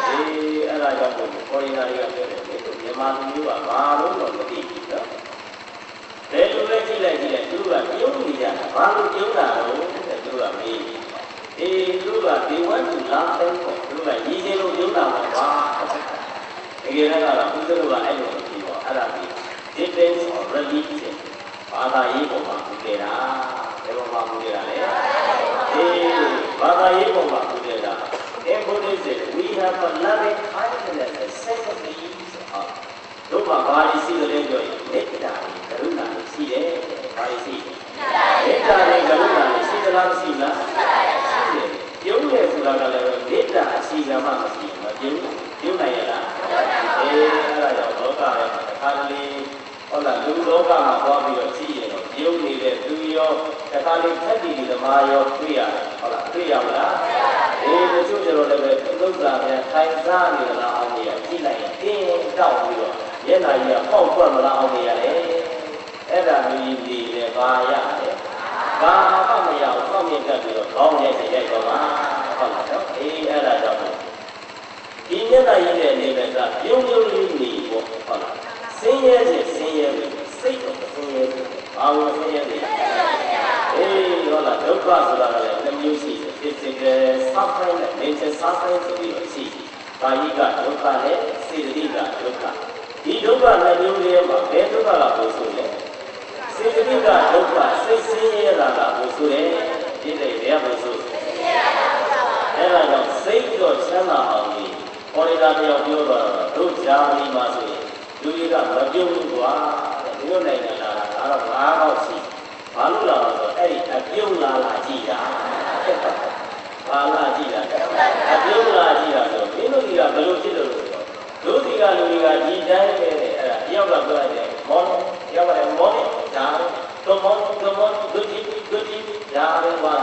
[SPEAKER 1] အေးအဲ့ဒါကြောင့်ပေါ်ရီနာတွေကပြောတယ်မြန်မာလူမျိုးကဘာလို့တော့မသိဘူးနော်ဘယ်လိုလဲကြည့်လိုက်ကြည့်လိုက်သူကပြုံးနေကြတာဘာလို့ပြုံးတာလဲတဲ့သူကမေး အေးသူကဒီဝတ်သူလာတဲ့ပေါ့သူကညီချင်းလို့ပြုံးတာပါကွာတကယ်တော့ဦးဇင်းကအဲ့လိုမဖြစ်ပါအဲ့ဒါဒီ depends on religion ဘာသာရေးပေါ်မှာပူခဲ့တာဘယ်ပေါ်မှာပူခဲ့တာလဲအေးဘာသာရေးပေါ်မှာပူခဲ့တာ In Buddhism, we have a loving kindness and sympathy. တို့မှာဘာလို့ရှိတယ်လဲပြောရင်မေတ္တာနဲ့ကရုဏာနဲ့ရှိတယ်ဘာလို့ရှိ မေတ္တာနဲ့ကရုဏာနဲ့ရှိသလားမရှိလားရှိတယ်ပြုံးတယ်ဆိုတာကလည်းမေတ္တာအရှိကမှမရှိဘူးမပြုံးပြုံးနိုင်ရလားအေးအဲ့ဒါကြောင့်လောကထဲမှာတစ်ခါတလေဟုတ်လားလူလောကမှာသွားပြီးတော့ကြည့်ရင်တော့ပြုံးနေတဲ့သူရောတစ်ခါလေထက်တီဒီသမားရောတွေ့ရတယ်ဟုတ်လားတွေ့ရမလားအေးတချို့ကျတော့လည်းပဲသုဒ္ဓါပြန်ထိုင်စားနေသလားအောင်နေရကြည့်လိုက်ရင်တင်းတောက်ပြီးတော့မျက်နှာကြီးကပေါက်ကွက်မလားအောင်နေရတယ် အဲ့ဒါမျိုးကြီးနေလေပါရတယ်ဘာမှမရအောင်စောင့်မြင်တတ်ပြီးတော့ကောင်းရဲ့ရိုက်တော့ပါဟုတ်လားနော်အေးအဲ့ဒါကြောင့်ဒီမျက်နှာကြီးနဲ့နေပဲကပြုံးပြုံးလေးနေပေါ့ဟုတ်လားဆင်းရဲခြင်းဆင်းရဲလို့စိတ်တော့ဆင်းရဲတယ်ဘာလို့ဆင်းရဲလဲအေးဟုတ်လားဒုက္ခဆိုတာကလည်းနှမျိုးရှိတယ် physical suffering နဲ့ mental suffering ဆိုပြီးတော့ရှိတယ်ကာယကဒုက္ခနဲ့စေတသိက်ကဒုက္ခဒီဒုက္ခနှမျိုးလေးမှာဘယ်ဒုက္ခကပိုဆိုလဲ စေတသိက်ကဒုက္ခစိတ်ဆင်းရဲတာကပိုဆိုတယ်ဒီလေဘယ်ပိုဆိုအဲ့ဒါကြောင့်စိတ်တော့ချမ်းသာအောင်ကြီးပေါ်ရတာတယောက်ပြောတော့တို့ဂျာမနီမှာဆိုရင်လူတွေကမပြုံးဘူးကွာဒီလိုနိုင်ငံလာတာတော့ငါးတော့ရှိဘာလို့လာတော့ဆိုအဲ့ဒီအပြုံးလာလာကြည့်တာဘာလာကြည့်တာအပြုံးလာကြည့်တာဆိုမင်းတို့ကဘယ်လိုဖြစ်လို့လဲဆိုတော့တို့ဒီကလူတွေကဒီတိုင်းပဲအဲ့ဒါတယောက်ကပြောလိုက်တယ်မော်ရောက်ကလည်းမော် ဒါတော့မော်တော့မော်ဒုတိဒုတိဒါပဲပါ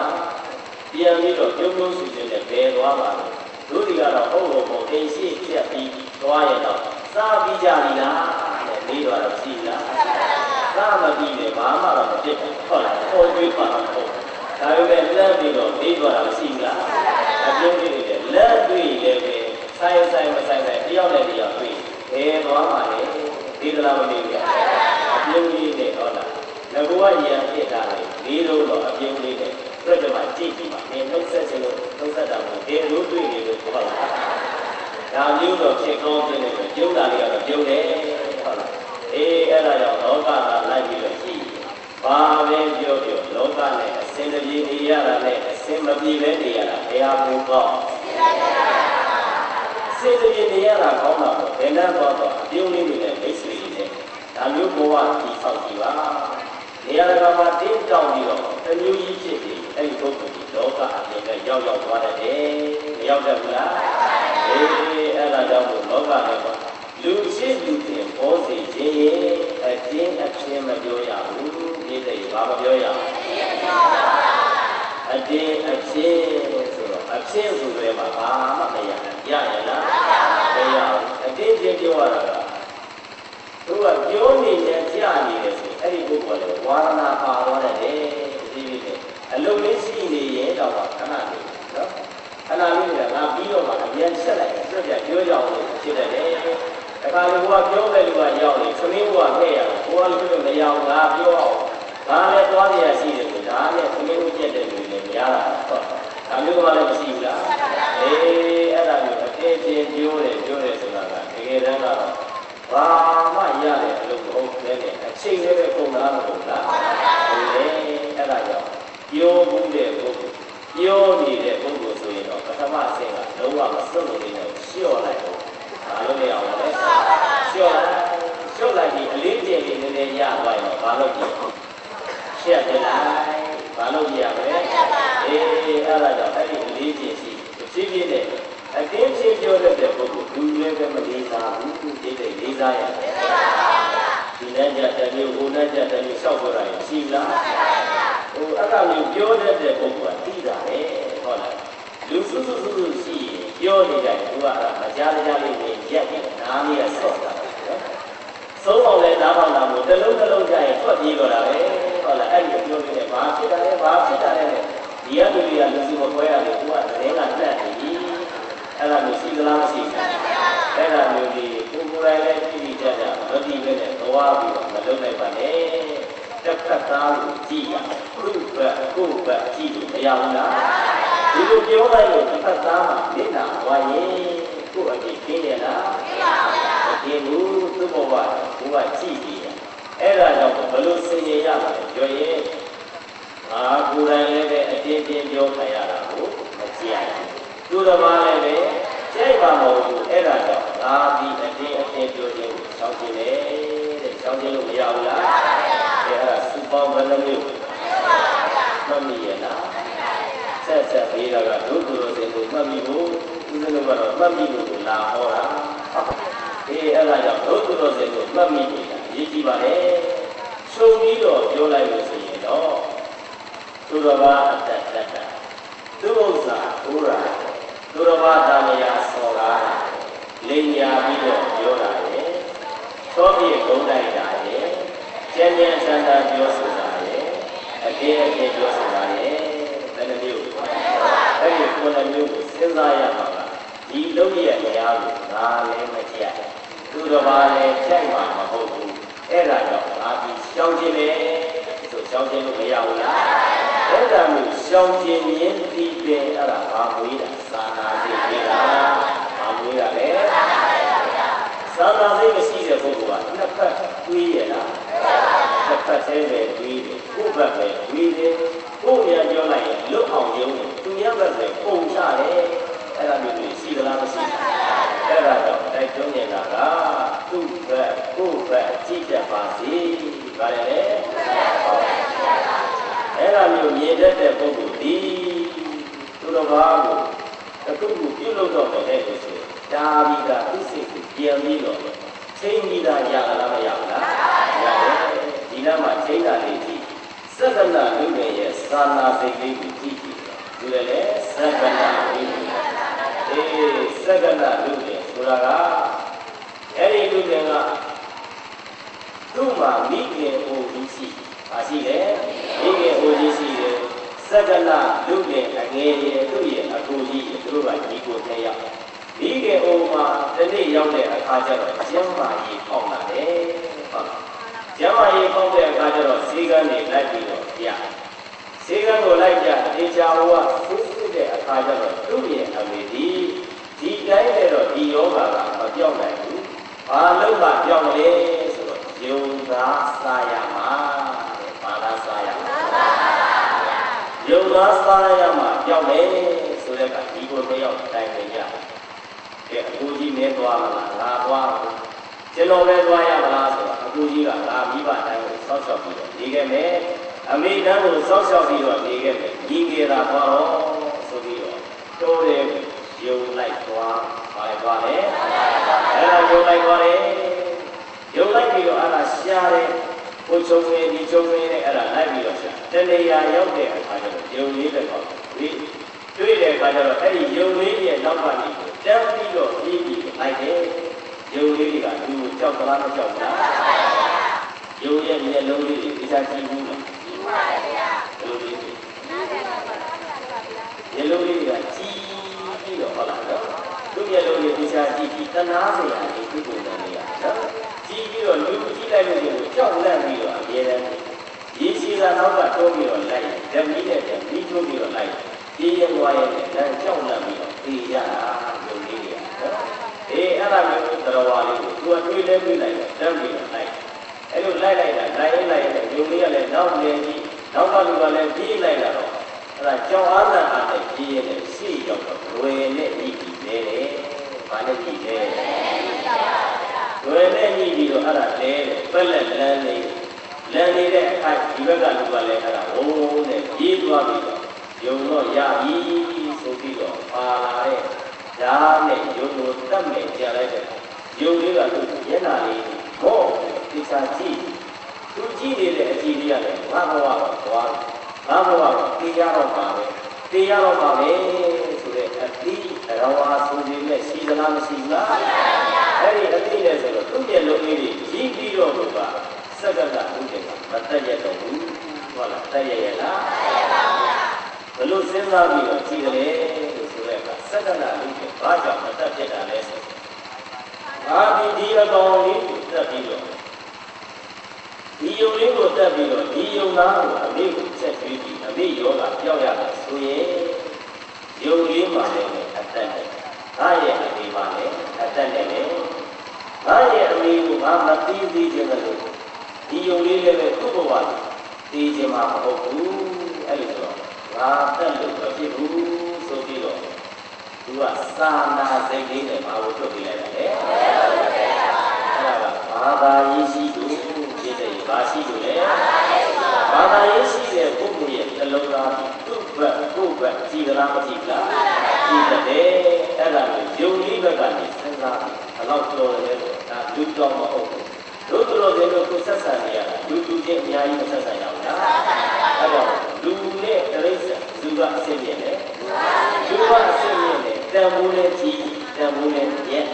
[SPEAKER 1] ပြန်ပြီးတော့ပြုံးပြုံးစီစဉ်နဲ့ဘယ်သွားပါလဲတို့ဒီကတော့ဟုတ်ဟုတ်ဟုတ်အိမ်ရှိပြက်ပြီးသွားရတော့စားပြီးကြပြီလားတဲ့နေတော့ရှိလားစားမပြီးတယ်ဘာမှတော့မဖြစ်ဘူးဟုတ်လားဟောတွေးပါတော့ဟုတ်ဒါပေမဲ့လက်ပြီးတော့နေတော့ရှိလားအပြုံးလေးတွေလက်တွေ့လည်းပဲဆိုင်ဆိုင်မဆိုင်ဆိုင်တယောက်နဲ့တယောက်တွေ့ဘယ်သွားမှလဲဒီကလာမနေဘူးအပြုံးလေးနဲ့ဟုတ် လားငကောရံဖြစ်တာလေဒီလိုတော့အပြုံးလေးနဲ့ပြတ်မှာကြည့်ကြည့်ပါနေနှုတ်ဆက်ခြင်းလို့နှုတ်ဆက်တာကိုဒီလိုတွေ့နေလို့ဟုတ်လားဒါမျိုးတော့ဖြစ်ကောင်းဖြစ်နေတယ်ကျုံးတာလေးကတော့ကျုံးတယ်ဟုတ်လားအေးအဲ့ဒါကြောင့်လောကကလိုက်ပြီးတော့ကြည့်ဘာပဲပြောပြောလောကနဲ့အစင်တပြေနေရတာနဲ့အစင်မပြေပဲနေရတာဘယ်ဟာကိုကောင်းစေတပြေနေရတာကောင်းတာပေါ့ဘယ်နဲ့တော့တော့အပြုံးလေးတွေနဲ့မိတ်ဆွေတွေနဲ့ဒါမျိုးဘဝဒီဆောက်ကြည့်ပါ နေရာကမှာတင်းတောင်းပြီးတော့တမျိုးကြီးဖြစ်ပြီးအဲ့ဒီပုဂ္ဂိုလ်ဒီလောကအပြင်ကရောက်ရောက်သွားတယ်မရောက်တတ်ဘူးလားအေးအဲ့ဒါကြောင့်မို့လောကနဲ့ပါလူရှိလူတင်ပေါ်စီခြင်းရဲ့အတင်းအချင်းမပြောရဘူးဒီတဲ့ဘာမပြောရဘူးအတင်းအချင်းဆိုတော့အချင်းဆိုတဲ့မှာဘာမှမရရရလား ဝါရဏပါသွားတယ်ဒီလိုလေအလုံးလေးရှိနေရင်တော့ခဏလေးနော်ခဏလေးကငါပြီးတော့မှအပြန်ဆက်လိုက်ပြပြပြောကြအောင်လို့ဖြစ်တယ်လေတခါလေဘုရားပြောတဲ့လူကရောက်နေသမီးဘုရားခဲ့ရတယ်ဘုရားလည်းမရအောင်ငါပြောအောင်ငါလည်းသွားရရှိတယ်ဆိုဒါနဲ့သမီးဦးကျက်တဲ့လူတွေများလာတော့ဒါမျိုးကလည်းမရှိဘူးလားအေးအဲ့ဒါမျိုးအသေးချင်းပြောတယ်ပြောတယ်ဆိုတာကတကယ်တမ်းကတော့ဘာမှရတဲ့အ လုပ်မဟုတ်ဘဲနဲ့အချိန်လေးပဲပုံလားမဟုတ်လားဟုတ်တယ်အဲ့ဒါကြောင့်ပြောမှုတဲ့ပုဂ္ဂိုလ်ပြောနေတဲ့ပုဂ္ဂိုလ်ဆိုရင်တော့ပထမအဆင့်ကလုံးဝမစွန့်လို့နေတော့လျှော့လိုက်တော့ဘာလို့လဲအောင်လဲလျှော့လိုက်လျှော့လိုက်ပြီးအလေးကျင့်လေးနည်းနည်းရသွားရင်တော့ဘာလို့ကြည့်ရှက်တယ်လားဘာလို့ကြည့်ရမလဲအေးအဲ့ဒါကြောင့်အဲ့ဒီအလေးကျင့်ရှိဖြည်းဖြည်းနဲ့အတင်းချင်းပြောတဲ့ပုဂ္ဂိုလ်လူလည်းပဲမလေးစားဘူးဒီတဲ့လေးစားရတယ် ဒီနဲ့ကြတဲ့မျိုးဟိုနဲ့ကြတဲ့မျိုးလျှောက်ကြတာရှိလားဟိုအဲ့ဒါမျိုးပြောတတ်တဲ့ပုဂ္ဂိုလ်ကသိတာလေဟုတ်လားလူစုစုစုစုရှိရင်ပြောနေတယ်သူကမကြားကြားလေးနဲ့ရက်ပြီးနားလေးကဆော့တာနော်သုံးအောင်လဲနားပေါက်တာမို့တစ်လုံးတစ်လုံးကြရင်ထွက်ပြေးတော့တာပဲဟုတ်လားအဲ့ဒီပြောနေတယ်ဘာဖြစ်တာလဲဘာဖြစ်တာလဲဒီရလူတွေကလူစုမပွဲရတယ်သူကသတင်းကနှက်နေပြီအဲ့ဒါမျိုးရှိသလားမရှိဘူးအဲ့ဒါမျိုးဒီ ကိုကိုယ်တိုင်လည်းကြည့်ကြကြမတိပဲနဲ့သွားပြီးတော့မလုပ်နိုင်ပါနဲ့တစ်ခါသားကိုကြည့်ရခုဘက်ကိုဘက်ကြည့်လို့မရဘူးလားဒီလိုပြောလိုက်လို့တစ်ခါသားမှာမျက်နှာဝါရင်ကိုယ့်အကြည့်ပြင်းတယ်လားမပြင်းဘူးသူ့ဘဝကိုကကြည့်ပြီးအဲ့ဒါကြောင့်ဘယ်လိုဆင်ញင်ရမလဲပြောရင်ငါကိုယ်တိုင်လည်းပဲအတင်းတင်းပြောခံရတာကိုမကြည့်ရဘူးသူတော်ဘာလည်းပဲ ကြကြိုက်ပါမဟုတ်ဘူးအဲ့ဒါကြောင့်ငါဒီအတင်းအတင်းပြောခြင်းကိုရှောင်ခြင်းလေတဲ့ရှောင်ခြင်းလို့မရဘူးလားအဲ့ဒါစူပေါင်းဘယ်နှမျိုးမှတ်မိရဲ့လားဆက်ဆက်ပေးတာကဒုက္ခရောစင်ကိုမှတ်မိဖို့ဦးဇင်းတို့ကတော့မှတ်မိလို့လာဟောတာအေးအဲ့ဒါကြောင့်ဒုက္ခရောစင်ကိုမှတ်မိနေတာအရေးကြီးပါလေရှုံပြီးတော့ပြောလိုက်လို့ဆိုရင်တော့သူတော်ဘာအတ္တတ္တသူဥစ္စာဘုရား သူတော်ဘာတာမယာဆော်ကားလိန်ညာပြီးတော့ပြောတာလေသောပြေဂုံးတိုက်တာလေကျန်ကျန်ဆန္ဒပြောဆိုတာလေအကဲအကဲပြောဆိုတာလေဘယ်နှမျိုးအဲ့ဒီခုနှစ်မျိုးကိုစဉ်းစားရမှာကဒီလုံးရဲ့အရာကိုငါလည်းမကြက်သူတော်ဘာလည်းကြိုက်မှာမဟုတ်ဘူးအဲ့ဒါကြောင့်ငါဒီရှောင်းခြင်းလေဆိုရှောင်းခြင်းလို့မရဘူးလား အဲ့ဒါမျိုးရှောင်းခြင်းရင်းပြီးပင်အဲ့ဒါဘာမွေးတာသာနာစိတ်ကြီးတာဘာမွေးတာလဲသာနာစိတ်မရှိတဲ့ပုဂ္ဂိုလ်ကနှစ်ဖက်တွေးရလားနှစ်ဖက်သေးပဲတွေးတယ်ကိုယ့်ဘက်ပဲတွေးတယ်ကိုယ့်ရပြောလိုက်ရင်လွတ်အောင်ရုံးတယ်သူရဘက်ပဲပုံချတယ်အဲ့ဒါမျိုးတွေရှိသလားမရှိဘူးအဲ့ဒါကြောင့်တိုက်တွန်းနေတာကသူ့ဘက်ကိုယ့်ဘက်ကြည့်တတ်ပါစေဗါတယ်လေ အဲ့ဒါမျိုးမြင်တတ်တဲ့ပုဂ္ဂိုလ်ဒီသူတော်ဘာကိုတခုခုပြုလုပ်တော့တယ်လို့ဆိုရင်ဒါပြီးတာသူစိတ်ကိုပြန်ပြီးတော့ချိန်ပြီးတာရလားမရဘူးလားရတယ်ဒီနားမှာချိန်တာလေးကြည့်စက္ကနာလူငယ်ရဲ့သာနာစိတ်လေးကိုကြည့်ကြည့်ဒီလေလေစက္ကနာလူငယ်အေးစက္ကနာလူငယ်ဆိုတာကအဲ့ဒီလူငယ်ကသူ့မှာမိခင်အိုကြီးရှိ ပါရှိတယ်မိခင်အိုကြီးရှိတယ်စက္ကနာလူငယ်အငယ်ရဲ့သူ့ရဲ့အကူကြီးသူတို့ကဒီကိုထဲရောက်မိခင်အိုမှာတနေ့ရောက်တဲ့အခါကျတော့ကျမ်းမာရေးပေါက်လာတယ်ဟုတ်လားကျမ်းမာရေးပေါက်တဲ့အခါကျတော့ဈေးကန်းတွေလိုက်ပြီးတော့ပြဈေးကန်းကိုလိုက်ကြဒေချာဟိုကဆူးဆူးတဲ့အခါကျတော့သူ့ရဲ့အမေဒီဒီတိုင်းနဲ့တော့ဒီယောဂါကမပြောင်းနိုင်ဘူးဘာလို့မှပြောင်းလဲဆိုတော့ယုံသားစားရမှာတဲ့ဘာသာ စားရမှာယုံသားစားရမှာပြောင်းတယ်ဆိုတဲ့ကဒီကိုတယောက်တိုင်နေကြတယ်အကူကြီးမဲသွားမလားငါသွားကျွန်တော်ပဲသွားရမလားဆိုတော့အကူကြီးကငါမိဘတိုင်းကိုစောက်ရှောက်ပြီးတော့နေခဲ့မယ်အမေတန်းကိုစောက်ရှောက်ပြီးတော့နေခဲ့မယ်ညီကေတာသွားတော့ဆိုပြီးတော့တိုးတယ်ယုံလိုက်သွားပါလေသွားတယ်အဲ့ဒါယုံလိုက်သွားတယ်ယုံလိုက်ပြီးတော့အဲ့ဒါရှားတယ် ကိုချုံနေဒီချုံနေနဲ့အဲ့ဒါလိုက်ပြီးတော့ရှာတဏှာရောက်တဲ့အခါကျတော့ယုံလေးတဲ့ပေါ့ဒီတွေ့တဲ့အခါကျတော့အဲ့ဒီယုံလေးရဲ့နောက်ကနေတန်းပြီးတော့ပြီးပြီးလိုက်တယ်ယုံလေးတွေကသူ့ကိုကြောက်သလားမကြောက်ဘူးလားယုံရဲ့မျက်လုံးလေးတွေဒီစားကြည့်ဘူးလားကြည့်ပါရဲ့ဗျာယုံလေးတွေမျက်လုံးလေးတွေကကြီးပြီးတော့ဟုတ်လားနော်သူ့မျက်လုံးလေးဒီစားကြည့်ပြီးတနာစရာတွေသူ့ကိုယ်တိုင်နေရနော်ကြည့်ပြီးတော့လူကြည့် လိုက်လို့ကိုကြောက်လန့်ပြီးတော့အမြဲတမ်းရေရှိတာနောက်ကတိုးပြီးတော့လိုက်ဓမီနဲ့ဓမီတိုးပြီးတော့လိုက်ပြေးရသွားရဲ့လမ်းကြောက်လန့်ပြီးတော့ပြေးရတာယုံလေးတွေကနော်အေးအဲ့ဒါမျိုးသရဝါလေးကိုသူကတွေးလဲတွေးလိုက်တယ်တမ်းပြီးတော့လိုက်အဲ့လိုလိုက်လိုက်တာလိုက်ရင်လိုက်ရင်ယုံလေးကလည်းနောက်နေကြီးနောက်ကလူကလည်းပြေးလိုက်တာတော့အဲ့ဒါကြောက်အားသာအားနဲ့ပြေးရတယ်ရှိရောက်တော့လွယ်နဲ့ဤဤလဲတယ်ဘာနဲ့ကြည့်လဲ လွယ်နဲ့ညှိပြီးတော့အဲ့ဒါလဲတယ်ပက်လက်လန်းနေလန်းနေတဲ့အခိုက်ဒီဘက်ကလူကလည်းအဲ့ဒါဝုန်းဝုန်းနဲ့ပြေးသွားပြီးတော့ယုံတော့ရပြီဆိုပြီးတော့ပါလာတဲ့ဓာတ်နဲ့ယုံကိုတတ်မယ်ကြားလိုက်တဲ့ယုံလေးကသူ့မျက်နှာလေးဟောဒီစာကြည့်သူကြည့်နေတဲ့အကြည့်လေးရတယ်ငါဘဝတော့သွားငါဘဝတော့တေးရတော့ပါပဲတေးရတော့ပါပဲဆိုတဲ့အတိရဝါဆိုခြင်းနဲ့ရှိသလားမရှိဘူးလား အဲ့ဒီအတိနဲ့ဆိုတော့သူ့ရဲ့လုံးလေးကြီးကြီးပြီးတော့ဘုရားစက္ကန့်ကဥဒေကမတက်ရတော့ဘူးဟုတ်လားတက်ရရလားဘလို့စဉ်းစားပြီးတော့ကြည့်တယ်လို့ဆိုတဲ့အခါစက္ကန့်ကဥဒေဘာကြောင့်မတက်ဖြစ်တာလဲဆိုဘာဒီဒီအကောင်လေးကိုတက်ပြီးတော့ဒီယုံလေးကိုတက်ပြီးတော့ဒီယုံသားကိုအမေကိုချက်ပြီးပြီးအမေယောဂပြောက်ရတာဆိုရင်ယုံလေးမှလည်းအတက်တယ် ငါရဲ့အမေမှလည်းအတက်တယ်လေငါရဲ့အမေကိုငါမသိသိခြင်းလို့ဒီယုံလေးလည်းပဲသူ့ဘဝသိခြင်းမှာမဟုတ်ဘူးအဲ့လိုဆိုတော့ငါတက်လို့မဖြစ်ဘူးဆိုပြီးတော့သူကစာနာစိတ်လေးနဲ့ဘာလို့ထုတ်ပြလိုက်တာလဲအဲ့ဒါကဘာသာရေးရှိသူဖြစ်တဲ့ဘာရှိသူလဲဘာသာရေးရှိတဲ့ပုဂ္ဂိုလ်ရဲ့နှလုံးသားသူ့ဘက်ကိုယ့်ဘက်ကြည်သလားမကြည်လားကြည်တယ်အဲ့ဒါ ကိုယုံကြည်ဘက်ကနေစဉ်းစားဘယ်တော့ပြောလဲဒါလူတော်မဟုတ်ဘူးတို့တို့တွေတို့ကိုဆက်ဆံနေရတာလူလူချင်းအများကြီးမဆက်ဆံရဘူးလားအဲ့တော့လူနဲ့တရိစ္ဆာန်သူကအစစ်မြင်တယ်လူကအစစ်မြင်တယ်တန်ဖိုးနဲ့ကြီးတန်ဖိုးနဲ့ရက်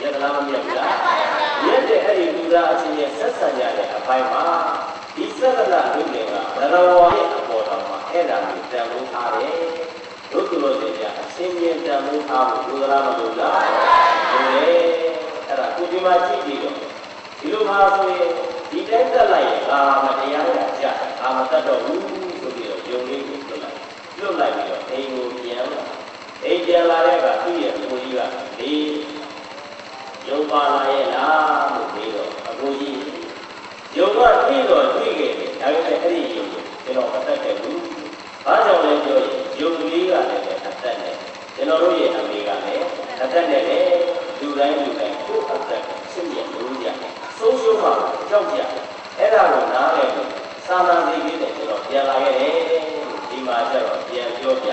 [SPEAKER 1] ရက်လားမရက်ဘူးလားရက်တဲ့အဲ့ဒီလူသားအချင်းရဲ့ဆက်ဆံရတဲ့အပိုင်းမှာဒီသက္ကလလူတွေကဘရဝါရဲ့ တန်ဖိုးထားဖို့လူသားမလို့လားဟုတ်တယ်အဲ့ဒါကိုဒီမှာကြည့်ပြီးတော့ဒီလိုပါဆိုရင်ဒီတိုင်းတက်လိုက်ရင်အာမတရားရကြအာမတတ်တော့ဘူးဆိုပြီးတော့ယုံလေးကိုလွတ်လိုက်လွတ်လိုက်ပြီးတော့အိမ်ကိုပြန်လာအိမ်ပြန်လာတဲ့အခါသူ့ရဲ့ကိုကြီးကဒီယုံပါလာရဲ့လားလို့ပြီးတော့အကိုကြီးယုံကသိတော့သိခဲ့တယ်ဒါပေမဲ့အဲ့ဒီယုံကိုကျွန်တော်မတတ်ခဲ့ဘူးဘာကြောင့်လဲပြောရင်ယုံလေးကလည်းအတတ်နဲ့ကျွန်တော်တို့ရဲ့အမေကလည်းအတတ်နဲ့လေလူတိုင်းလူတိုင်းကိုယ်အတတ်ရှင်းပြလို့ရတယ်ဆုံးရှုံးမှာကြောက်ကြအဲ့ဒါကိုနားလည်လို့စာနာစီလေးနဲ့ကျွန်တော်ပြန်လာခဲ့တယ်ဒီမှာကျတော့ပြန်ပြောပြ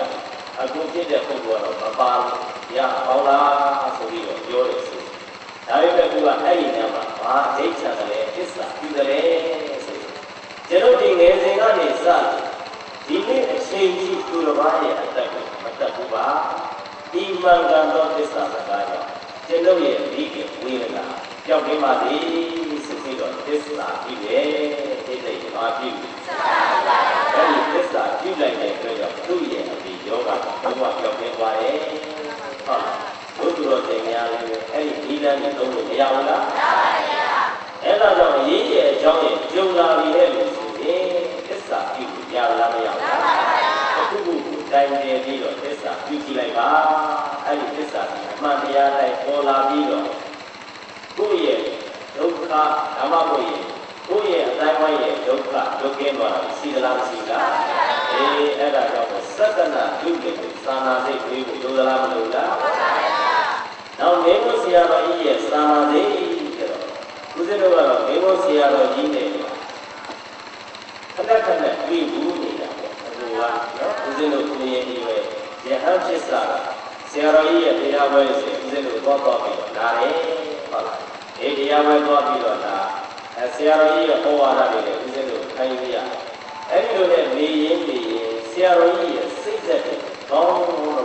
[SPEAKER 1] အခုဖြစ်တဲ့ပုဂ္ဂိုလ်ကတော့မပါဘူးရအောင်လားဆိုပြီးတော့ပြောတယ်ဆိုဒါပေမဲ့သူကအဲ့ဒီနေရာမှာဘာအဋ္ဌာတယ်လဲသစ္စာပြုတယ်ဆိုကျွန်တော်ဒီငယ်စဉ်ကနေစဒီနေ့အချိန်ကြီးသူတော်ဘာရဲ့အသက်ကိုမတတ်ဘူးပါဒီမှန်ကန်သောသစ္စာစကားကြောင့်ကျွန် တော်ရဲ့ဒီကဝေဒနာကြောက်နေပါသည်ဆိုပြီးတော့သစ္စာပြုတယ်ဒီစိတ်ဘာပြုအဲ့ဒီသစ္စာပြုလိုက်တဲ့အတွက်ကြောင့်သူ့ရဲ့အဒီယောဂကဘုရားကြောက်နေသွားတယ်ဟုတ်လားဘုသူတော်တင်များလည်းအဲ့ဒီဒီလမ်းနဲ့သုံးလို့မရဘူးလားမရပါဘူးအဲ့ဒါကြောင့်ရင်းရဲ့အကြောင်းရဲ့ကြုံလာပြီတဲ့လို့ဆိုရင်သစ္စာပြုရလားမရဘူးလားအခုခု တိုင်နေပြီးတော့သစ္စာပြုကြည့်လိုက်ပါအဲ့ဒီသစ္စာအမှန်တရားတိုင်းပေါ်လာပြီးတော့ကိုယ့်ရဲ့ဒုက္ခဓမ္မဘုရားကိုယ့်ရဲ့အတိုင်းဝိုင်းရဲ့ဒုက္ခဒုက္ခသွားတာရှိသလားမရှိလားအေးအဲ့ဒါကြောင့်စက္ကနာဒုက္ခကိုသာနာစိတ်ကိုလိုသလားမလိုလားနောက်မေဖို့ဆရာတော်ကြီးရဲ့သာနာစိတ်ဆိုတော့ဦးဇင်းတို့ကတော့မေဖို့ဆရာတော်ကြီးနဲ့ခဏခဏတွေ့ဘူးနေတာပေါ့အခု ကနော်ဦးဇင်းတို့ကိုရင်ဒီပဲယဟန်ဖြစ်စာကဆရာတော်ကြီးရဲ့တရားပွဲဆိုဦးဇင်းတို့တော့တော့ပြီးတော့လာတယ်ဟုတ်လားဒီတရားပွဲတော့ပြီးတော့လာအဲဆရာတော်ကြီးရဲ့ဟောဝါဒတွေလည်းဦးဇင်းတို့ခိုင်းပြရအဲ့ဒီလိုနဲ့နေရင်နေရင်ဆရာတော်ကြီးရဲ့စိတ်သက်တွေကောင်း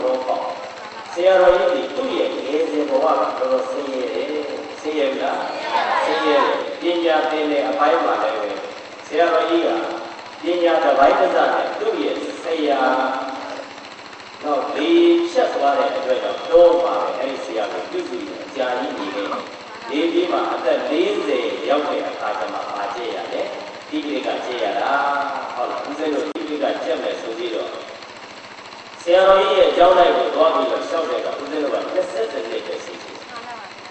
[SPEAKER 1] တော့ပေါ့ဆရာတော်ကြီးဒီသူ့ရဲ့ငယ်စဉ်ဘဝကတော်တော်ဆင်းရဲတယ်ဆင်းရဲလားဆင်းရဲပညာသင်တဲ့အပိုင်းမှာလည်းပဲဆရာတော်ကြီးက ပညာတစ်ပိုင်းတစ်စနဲ့သူ့ရဲ့ဆရာတော့ဒီချက်သွားတဲ့အတွက်တော့တော့ပါပဲအဲ့ဒီဆရာကိုပြုစုအကြာကြီးနေတယ်ဒီပြီးမှအသက်40ရောက်တဲ့အခါကျမှပါကြည့်ရတယ်ဒီကိကကြည့်ရတာဟုတ်လားဦးဇင်းတို့ဒီကိကကြက်မယ်ဆိုပြီးတော့ဆရာတော်ကြီးရဲ့အကြောင်းလိုက်ကိုသွားပြီးတော့ရှောက်တဲ့ကဦးဇင်းတို့က20နှစ်ပဲရှိသေး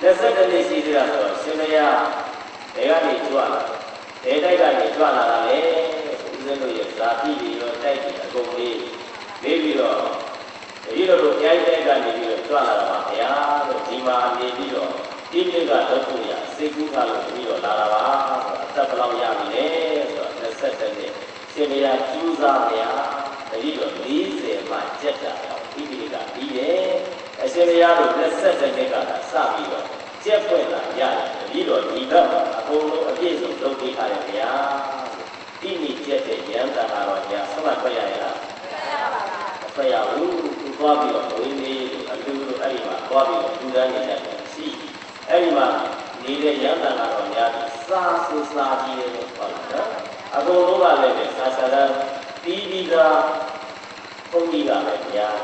[SPEAKER 1] တယ်20နှစ်ရှိသေးတာဆိုတော့ရှင်မယားဘယ်ကနေကြွလာဘယ်တိုက်ကနေကြွလာတာလဲဦး ဇင်းတို့ရဲ့ဇာတိတွေရောတိုက်တွေအကုန်လေးလေးပြီးတော့ဒီလိုလိုကြိုက်တဲ့ကနေပြီးတော့ကြွလာတာပါဗျာလို့ဒီမှာနေပြီးတော့ဒီနေ့ကတော့ကိုရစိတ်ကူးထားလို့ပြီးတော့လာတာပါအသက်ဘယ်လောက်ရပြီလဲဆိုတော့20နှစ်ရှင်မယားကျူးစားဗျာတတိတော့40မှကျက်တာတော့ဒီဒီကပြီးတယ်အရှင်မယားတို့20နှစ်ကလာစပြီးတော့ကျက်ပွင့်လာရတယ်တတိတော့ဒီတော့အကုန်လုံးအပြည့်စုံလုပ်ပေးထားတယ်ဗျာ ဒီနေ့ကျက်တဲ့ရန်တာကတော့ညာဆက်မှတ်ရရလားဖရဘူးသူသွားပြီးတော့ဝင်းနေအတူတူအဲ့ဒီမှာသွားပြီးတော့လူတန်းနေတယ်ရှိအဲ့ဒီမှာနေတဲ့ရန်တန်ကတော့များစားစစားကြီးတယ်လို့ပြောတာနော်အကုန်လုံးကလည်းပဲစာစာရပြီးပြီးသားဘုန်းကြီးကလည်းများ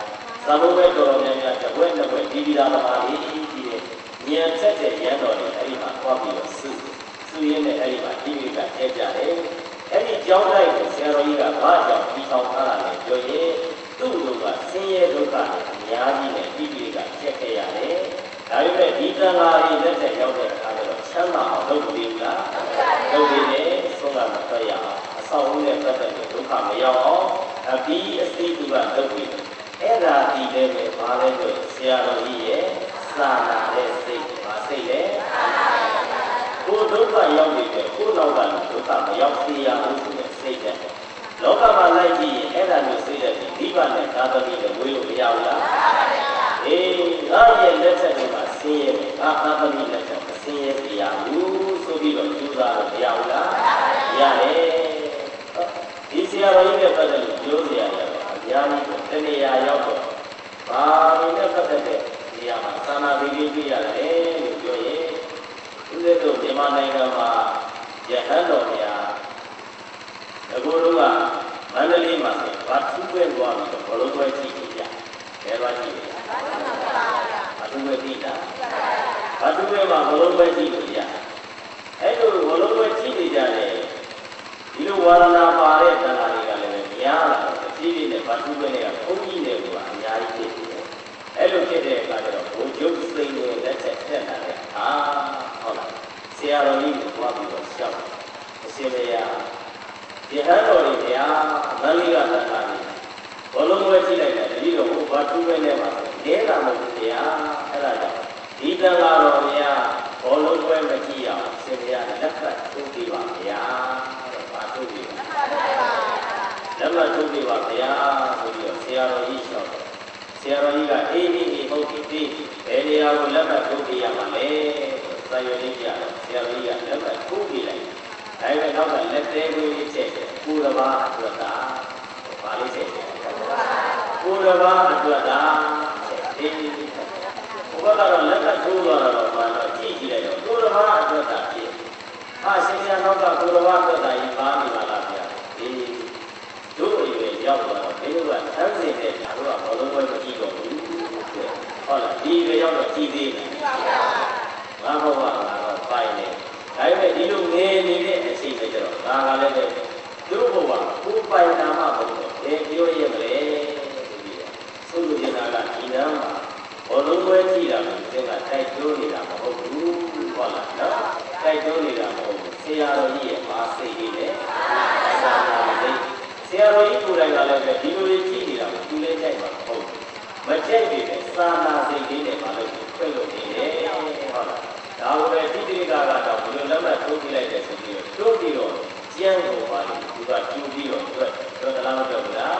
[SPEAKER 1] သာလို့ပဲတော်တော်များများတဝက်နှစ်ဝက်ပြီးပြီးသားသမားလေးကြီးတယ်ဉာဏ်ဆက်တဲ့ရန်တော်တွေအဲ့ဒီမှာသွားပြီးတော့စုစုရင်းနဲ့အဲ့ဒီမှာဒီမိကကျဲကြတယ် အဲ့ဒီကြောင်းလိုက်ကိုဆရာတော်ကြီးကဘာကြောင့်ပြီးဆောင်ထားတာလဲပြောရင်သူ့လူကဆင်းရဲဒုက္ခတွေအများကြီးနဲ့ပြီးပြီးကကျက်ခဲ့ရတယ်ဒါပေမဲ့ဒီတန်ဃာတွေလက်ထက်ရောက်တဲ့အခါကျတော့ချမ်းသာအောင်လုပ်ပြီးဘူးလားလုပ်ပြီးတယ်ဆုံးကမထွက်ရအောင်အဆောင်ဦးနဲ့ပတ်သက်တဲ့ဒုက္ခမရောက်အောင်အပြီးအစီးသူကလုပ်ပြီးအဲ့ဒါဒီလည်းပဲဘာလဲဆိုဆရာတော်ကြီးရဲ့စာနာတဲ့စိတ်ပါစိတ်လေကို ဒုက္ခရောက်နေတယ်ကိုနောက်ကဒုက္ခမရောက်သေးရဘူးဆိုတဲ့စိတ်တဲ့လောကမှာလိုက်ကြည့်ရင်အဲ့ဒါမျိုးစိတ်တဲ့ဒီဘနဲ့သာသမီနဲ့ဝေးလို့မရဘူးလားအေးငါရဲ့လက်ထက်ကမှာဆင်းရဲတယ်ငါသာသမီလက်ထက်မဆင်းရဲတရားဘူးဆိုပြီးတော့ယူသားလို့မရဘူးလားရတယ်ဒီဆရာတော်ကြီးနဲ့ပတ်သက်လို့ပြောစရာရတယ်အများကြီးတနေရာရောက်တော့ဘာလို့နဲ့ပတ်သက်တဲ့နေရာမှာသာနာပြီးပြီးပြရတယ်လို့ပြောရင် ဦးဇင်းတို့မြန်မာနိုင်ငံမှာယဟန်တော်များအကိုတို့ကမန္တလေးမှာဘာသူ့ပဲသွားပြီးတော့ဘလုံးပွဲကြည့်ကြတယ်ဘယ်သွားကြည့်လဲဘာသူ့ပဲကြည့်တာဘာသူ့ပဲမှာဘလုံးပွဲကြည့်လို့ရအဲ့လိုဘလုံးပွဲကြည့်နေကြတယ်ဒီလိုဝါရဏပါတဲ့တဏှာတွေကလည်းများလာတော့အကြီးကြီးနဲ့ဘာသူ့ပဲနဲ့ကဘုန်းကြီးတွေကအများကြီးဖြစ်တယ် အဲ့လိုဖြစ်တဲ့အခါကျတော့ဘုန်းကျုပ်စိတ်နဲ့လက်ချက်တက်လာတယ်အာဟုတ်လားဆရာတော်ကြီးကိုသွားပြီးတော့ရှောက်အရှင်မယားဒီဟန်တော်တွေဗျာမန္လိကတဏှာတွေဘလုံးဝဲကြည့်လိုက်တယ်တတိတော်ဘုဘာသူပဲနဲ့ပါလဲတာမဟုတ်ဘူးဗျာအဲ့ဒါကြောင့်ဒီတန်ဃာတော်များဘောလုံးပွဲမကြည့်အောင်ရှင်မယားလက်ဖက်ထုတ်ပြီးပါဗျာတဲ့ဘာထုတ်ပြီးပါလက်ဖက်ထုတ်ပြီးပါဗျာဆိုပြီးတော့ဆရာတော်ကြီးရှောက်တယ် ဆရာတော်ကြီးကအေးအေးအေးဟုတ်ပြီဒီဘယ်နေရာကိုလက်ဖက်ထုတ်ပြီးရမှာလဲစာရွက်လေးကြတော့ဆရာတော်ကြီးကလက်ဖက်ထုတ်ပြီးလိုက်ဒါပေမဲ့နောက်ကလက်သေးလေးချက်တယ်ကိုယ်တစ်ပါးအတွက်သာဘာလေးချက်တယ်ကိုယ်တစ်ပါးအတွက်သာချက်ဒီဘုရားကတော့လက်ဖက်ထိုးသွားတော့မှတော့ကြည့်ကြည့်လိုက်တော့ကိုယ်တစ်ပါးအတွက်သာဖြစ်အာရှင်ဆရာနောက်ကကိုယ်တစ်ပါးအတွက်သာရင်ပါနေပါလားဗျာဒီတို့အရွယ်ရောက်သွား တော့မင်းတို့ကဆန်းစင်တဲ့ဓာတ်တော့ဘောလုံးပွဲမကြည့်တော့ဘူးဟုတ်လားဒီရွယ်ရောက်တော့ကြည့်သေးတယ်ငါဘဝငါတော့ပိုင်နေဒါပေမဲ့ဒီလိုငယ်နေတဲ့အချိန်တွေကျတော့ငါကလည်းပဲသူ့ဘဝကိုပိုင်တာမှမဟုတ်တော့ဘယ်ပြောရမလဲဆိုပြီးတော့ဆိုလိုချင်တာကဒီနားမှာဘောလုံးပွဲကြည့်တာကိုသင်ကတိုက်တွန်းနေတာမဟုတ်ဘူးဟုတ်လားနော်တိုက်တွန်းနေတာမဟုတ်ဘူးဆရာတော်ကြီးရဲ့မာစိတ်လေးနဲ့သာနာလေး ဆရာတော်ကြီးကိုယ်တိုင်ကလည်းပဲဒီလိုလေးကြည့်နေတာကိုသူလည်းတိုက်မှာမဟုတ်ဘူးမကြိုက်ပေမဲ့သာနာစိတ်လေးနဲ့မလုပ်ဘူးပြည့်လို့နေတယ်ဟုတ်လားဒါကိုပဲတိတိကကတော့ဘယ်လိုလက်မှတ်ထိုးပြလိုက်တယ်ဆိုပြီးတော့တိုးပြီးတော့ကျန်းကိုပါလို့သူကကျူပြီးတော့သူကတော့တလားမပြောဘူးလား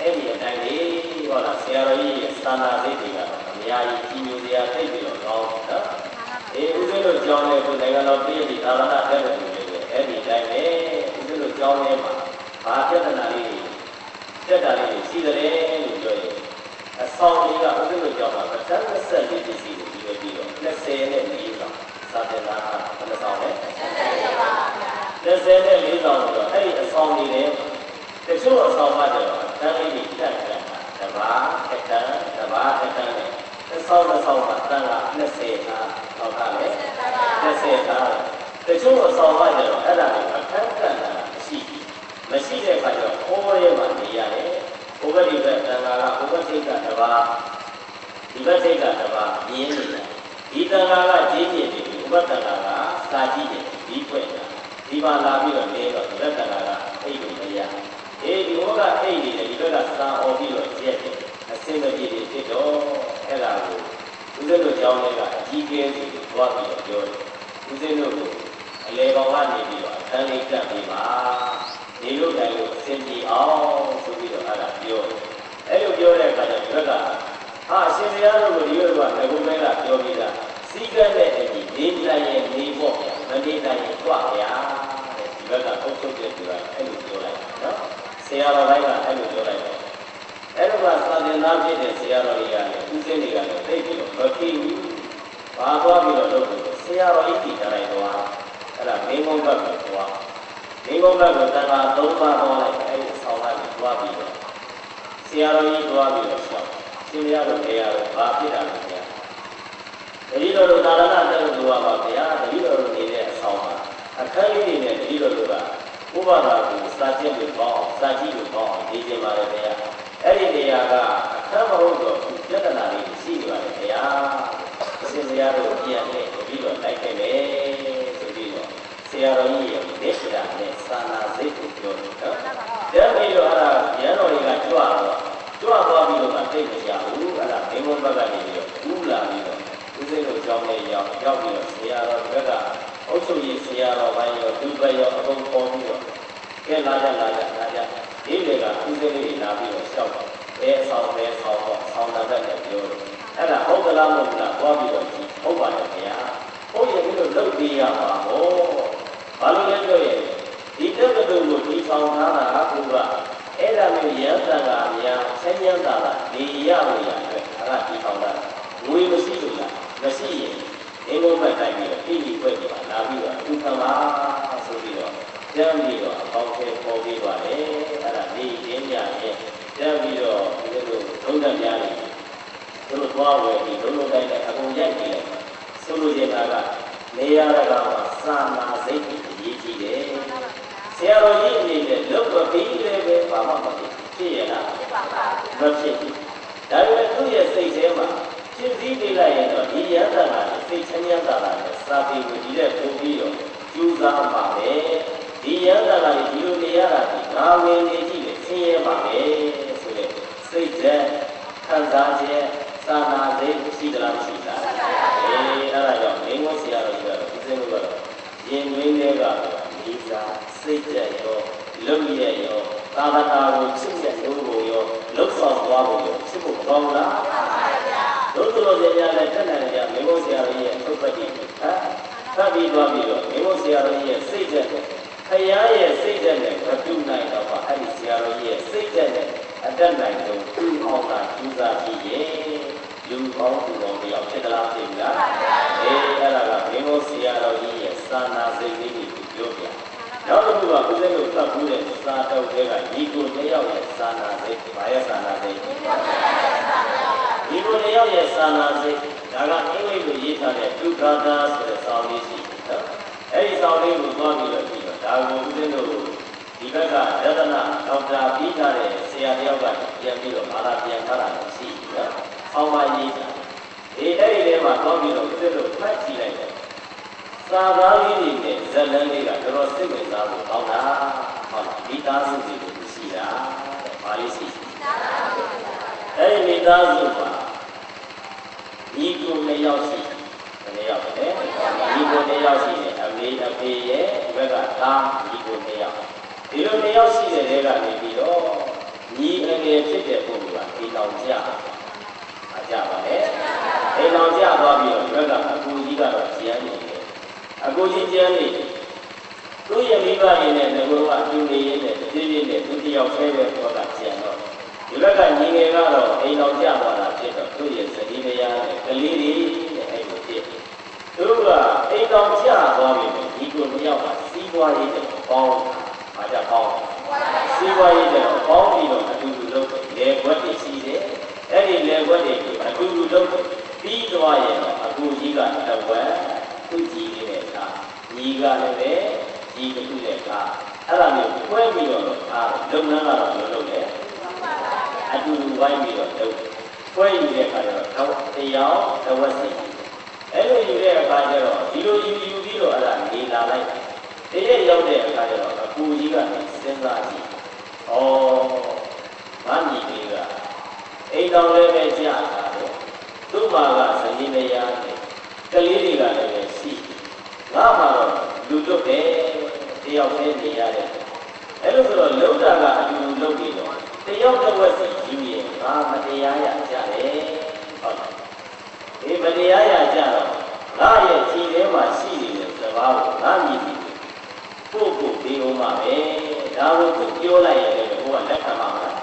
[SPEAKER 1] အဲ့ဒီအတိုင်းလေးဟောလားဆရာတော်ကြီးရဲ့သာနာစိတ်တွေကတော့အများကြီးကြီးညိုစရာသိပြီးတော့ကောင်းနော်အေးဦးဇင်းတို့ကြောင်းတဲ့ကိုနိုင်ငံတော်ပြည်ပြည်သာသနာတက်လို့နေတယ်အဲ့ဒီတိုင်းပဲဦးဇင်းတို့ကြောင်းထဲမှာ ဘာပြဿနာလေးတက်တာလေးရှိတယ်လို့ပြောရင်အဆောင်ကြီးကဦးဇင်းတို့ကြောင်းမှာပဋ္ဌာန်းဆက်လေးပစ္စည်းကိုပြီးပြီးတော့20နဲ့4ဆောင်စာတင်လာတာဘယ်နှဆောင်လဲ20နဲ့4ဆောင်ဆိုတော့အဲ့ဒီအဆောင်ကြီးတွေတချို့အဆောင်မှကျတော့တန်းလေးကြီးတက်ကြတာတဘာတစ်တန်းတဘာတစ်တန်းနဲ့အဆောင်တစ်ဆောင်မှာတန်းက20ဟာဟောတာလေ20ဟာတချို့အဆောင်မှကျတော့အဲ့ဒါတွေကထပ်ထပ်တာမရှိဘူး မရှိတဲ့အခါကျတော့ဟောရဲမှနေရတယ်ဘုရားဒီဘက်တန်ခါကဘုရားစိတ်ကတဘာဒီဘက်စိတ်ကတဘာမြင်းနေတာဒီတန်ခါကကျင်းနေတယ်ဒီဘက်တန်ခါကစာကြည့်တယ်ဒီဖွင့်တာဒီမှာလာပြီးတော့နေတော့ဒီဘက်တန်ခါကအိတ်လို့မရအေးဒီဘက်ကအိတ်နေတယ်ဒီဘက်ကစာអော်ပြီးတော့ရက်တယ်အစင်းမပြေတွေဖြစ်တော့အဲ့ဒါကိုဦးဇင်းတို့ကြောင်းလေးကအကြီးကျယ်စီသွားပြီးတော့ပြောတယ်ဦးဇင်းတို့ကိုအလေကောင်ကနေပြီးတော့အခန်းလေးကပ်ပြီးပါ သူတို့သွားဝယ်ဒီလုံးလုံးတိုင်းနဲ့အကုန်ရိုက်နေတယ်ဆိုလိုချင်တာကနေရတာကစာနာစိတ်ကြီးအရေးကြီးတယ်ဆရာတော်ကြီးအနေနဲ့လုတ်တော့ပြီးလည်းပဲဘာမှမဖြစ်ဖြစ်ရလားဖြစ်ပါပါမဖြစ်ဘူးဒါပေမဲ့သူ့ရဲ့စိတ်ထဲမှာဖြစ်စည်းနေလိုက်ရင်တော့ဒီရဟန္တာကစိတ်ချမ်းသာတာနဲ့စာပေကိုဒီတဲ့ပုံပြီးတော့ကျူးစားပါပဲဒီရဟန္တာကဒီလိုနေရတာဒီငါဝင်နေကြည့်လေဆင်းရဲပါပဲဆိုတဲ့စိတ်ဓာတ်ခံစားခြင်း စာနာစိတ်ရှိသလားမရှိလားအေးအဲ့ဒါကြောင့်မင်းတို့ဆရာတော်ကြီးကတော့ဒီစိတ်ကတော့ရင်တွင်းတွေကဒီစားစိတ်ကြရောလုံရရောသာသနာကိုချစ်တဲ့လူကိုရောလှုပ်ဆောင်သွားဖို့ရောချစ်ဖို့ကောင်းလားမှန်ပါဗျာတို့တို့လည်းများလည်းတက်နိုင်ကြမင်းတို့ဆရာတော်ရဲ့သုတ်ပတ်တိဟမ်ဖတ်ပြီးသွားပြီးတော့မင်းတို့ဆရာတော်ရဲ့စိတ်ကြတဲ့ခရားရဲ့စိတ်ကြတဲ့မပြုနိုင်တော့ပါအဲ့ဒီဆရာတော်ရဲ့စိတ်ကြတဲ့အတက်နိုင်ဆုံးသူ့အောင်တာကျူးစာကြည့်ရဲ့ လူကောင်းသူတော်တယောက်ဖြစ်သလားသိလားအေးအဲ့ဒါကမင်းတို့ဆရာတော်ကြီးရဲ့စာနာစိတ်လေးကိုပြောပြနောက်တစ်ခုကဦးဇင်းတို့သတ်ဘူးတဲ့စာတောက်တဲ့ကဒီကိုတယောက်ရဲ့စာနာစိတ်ဘာရဲ့စာနာစိတ်ဒီကိုတယောက်ရဲ့စာနာစိတ်ဒါကအင်္ဂလိပ်လိုရေးထားတဲ့ဒုက္ခတာဆိုတဲ့စာလေးရှိတယ်နော်အဲ့ဒီစာလေးကိုသွားပြီးတော့ကြည့်တော့ဒါကိုဦးဇင်းတို့ဒီဘက်ကရတနာဒေါက်တာပြီးထားတဲ့ဆရာတယောက်ကပြန်ပြီးတော့ဘာသာပြန်ထားတာရှိတယ်နော် အောင်းမရေးတာဒီအဲ့ဒီထဲမှာသွားပြီးတော့ဦးဇင်းတို့ဖတ်ကြည့်လိုက်တယ်စာသားလေးတွေနဲ့ဇက်လန်းလေးကတော်တော်စိတ်ဝင်စားဖို့ကောင်းတာဟုတ်လားမိသားစုတွေကိုရှိတာဘာလေးရှိအဲ့ဒီမိသားစုမှာညီကိုနှစ်ယောက်ရှိဘယ်နှစ်ယောက်လဲညီကိုနှစ်ယောက်ရှိတယ်အမေအဖေရဲ့ဒီဘက်ကသားညီကိုနှစ်ယောက်ဒီလိုနှစ်ယောက်ရှိတဲ့တဲကနေပြီးတော့ညီအငယ်ဖြစ်တဲ့ပုဂ္ဂိုလ်ကဒီတောင်ကြအ ကြပါလေဒီတောင်ကြသွားပြီးတော့ဒီဘက်ကအကူကြီးကတော့ကျန်နေတယ်အကူကြီးကျန်နေတယ်သူ့ရဲ့မိဘရင်းနဲ့ငကိုကအတူနေရင်းနဲ့တည်တည်နဲ့သူတယောက်ဆဲပဲတော့ကကျန်တော့ဒီဘက်ကညီငယ်ကတော့အိမ်တော်ကြသွားတာဖြစ်တော့သူ့ရဲ့ဇနီးမယားနဲ့ကလေးတွေနဲ့အဲ့လိုဖြစ်သူကအိမ်တော်ကြသွားပြီဒီကိုမရောက်တာစီးပွားရေးတဲ့ပေါင်းဘာကြပေါင်းစီးပွားရေးတဲ့ပေါင်းပြီးတော့အတူတူလုပ်တယ်လေခွက်တွေရှိတယ်အဲ့ဒီလေခွက်တွေကို အတူတူလုပ်တယ်ပြီးသွားရင်တော့အကူကြီးကတဝက်သူ့ကြီးနေတဲ့အခါညီကလည်းပဲကြီးတစ်ခုတဲ့အခါအဲ့ဒါမျိုးခွဲပြီးတော့အားလုပ်ငန်းကတော့မလုပ်နဲ့အတူတူဝိုင်းပြီးတော့လုပ်ခွဲယူတဲ့အခါကျတော့တရားတဝက်စီအဲ့လိုယူတဲ့အခါကျတော့ဒီလိုယူယူပြီးတော့အဲ့ဒါနေလာလိုက်တရက်ရောက်တဲ့အခါကျတော့အကူကြီးကနေစဉ်းစားကြည့်ဩမမီလေးကအိမ်တော်လည်းပဲကြာတာတယ် သူ့မှာကဇနီးမယားနဲ့ကလေးတွေကလည်းရှိငါမှတော့လူလွတ်တယ်တယောက်တည်းနေရတယ်အဲ့လိုဆိုတော့လုံတာကအတူတူလုပ်ပြီးတော့တယောက်တစ်ဝက်စီယူရင်ငါမတရားရကြတယ်ဟုတ်လားဒီမတရားရကြတော့ငါရဲ့ခြေထဲမှာရှိနေတဲ့စကားကိုငါမြည်ပြီးပို့ဖို့ဒီဥမှာပဲဒါကိုသူပြောလိုက်ရင်လည်းဘုရားလက်ခံပါမလား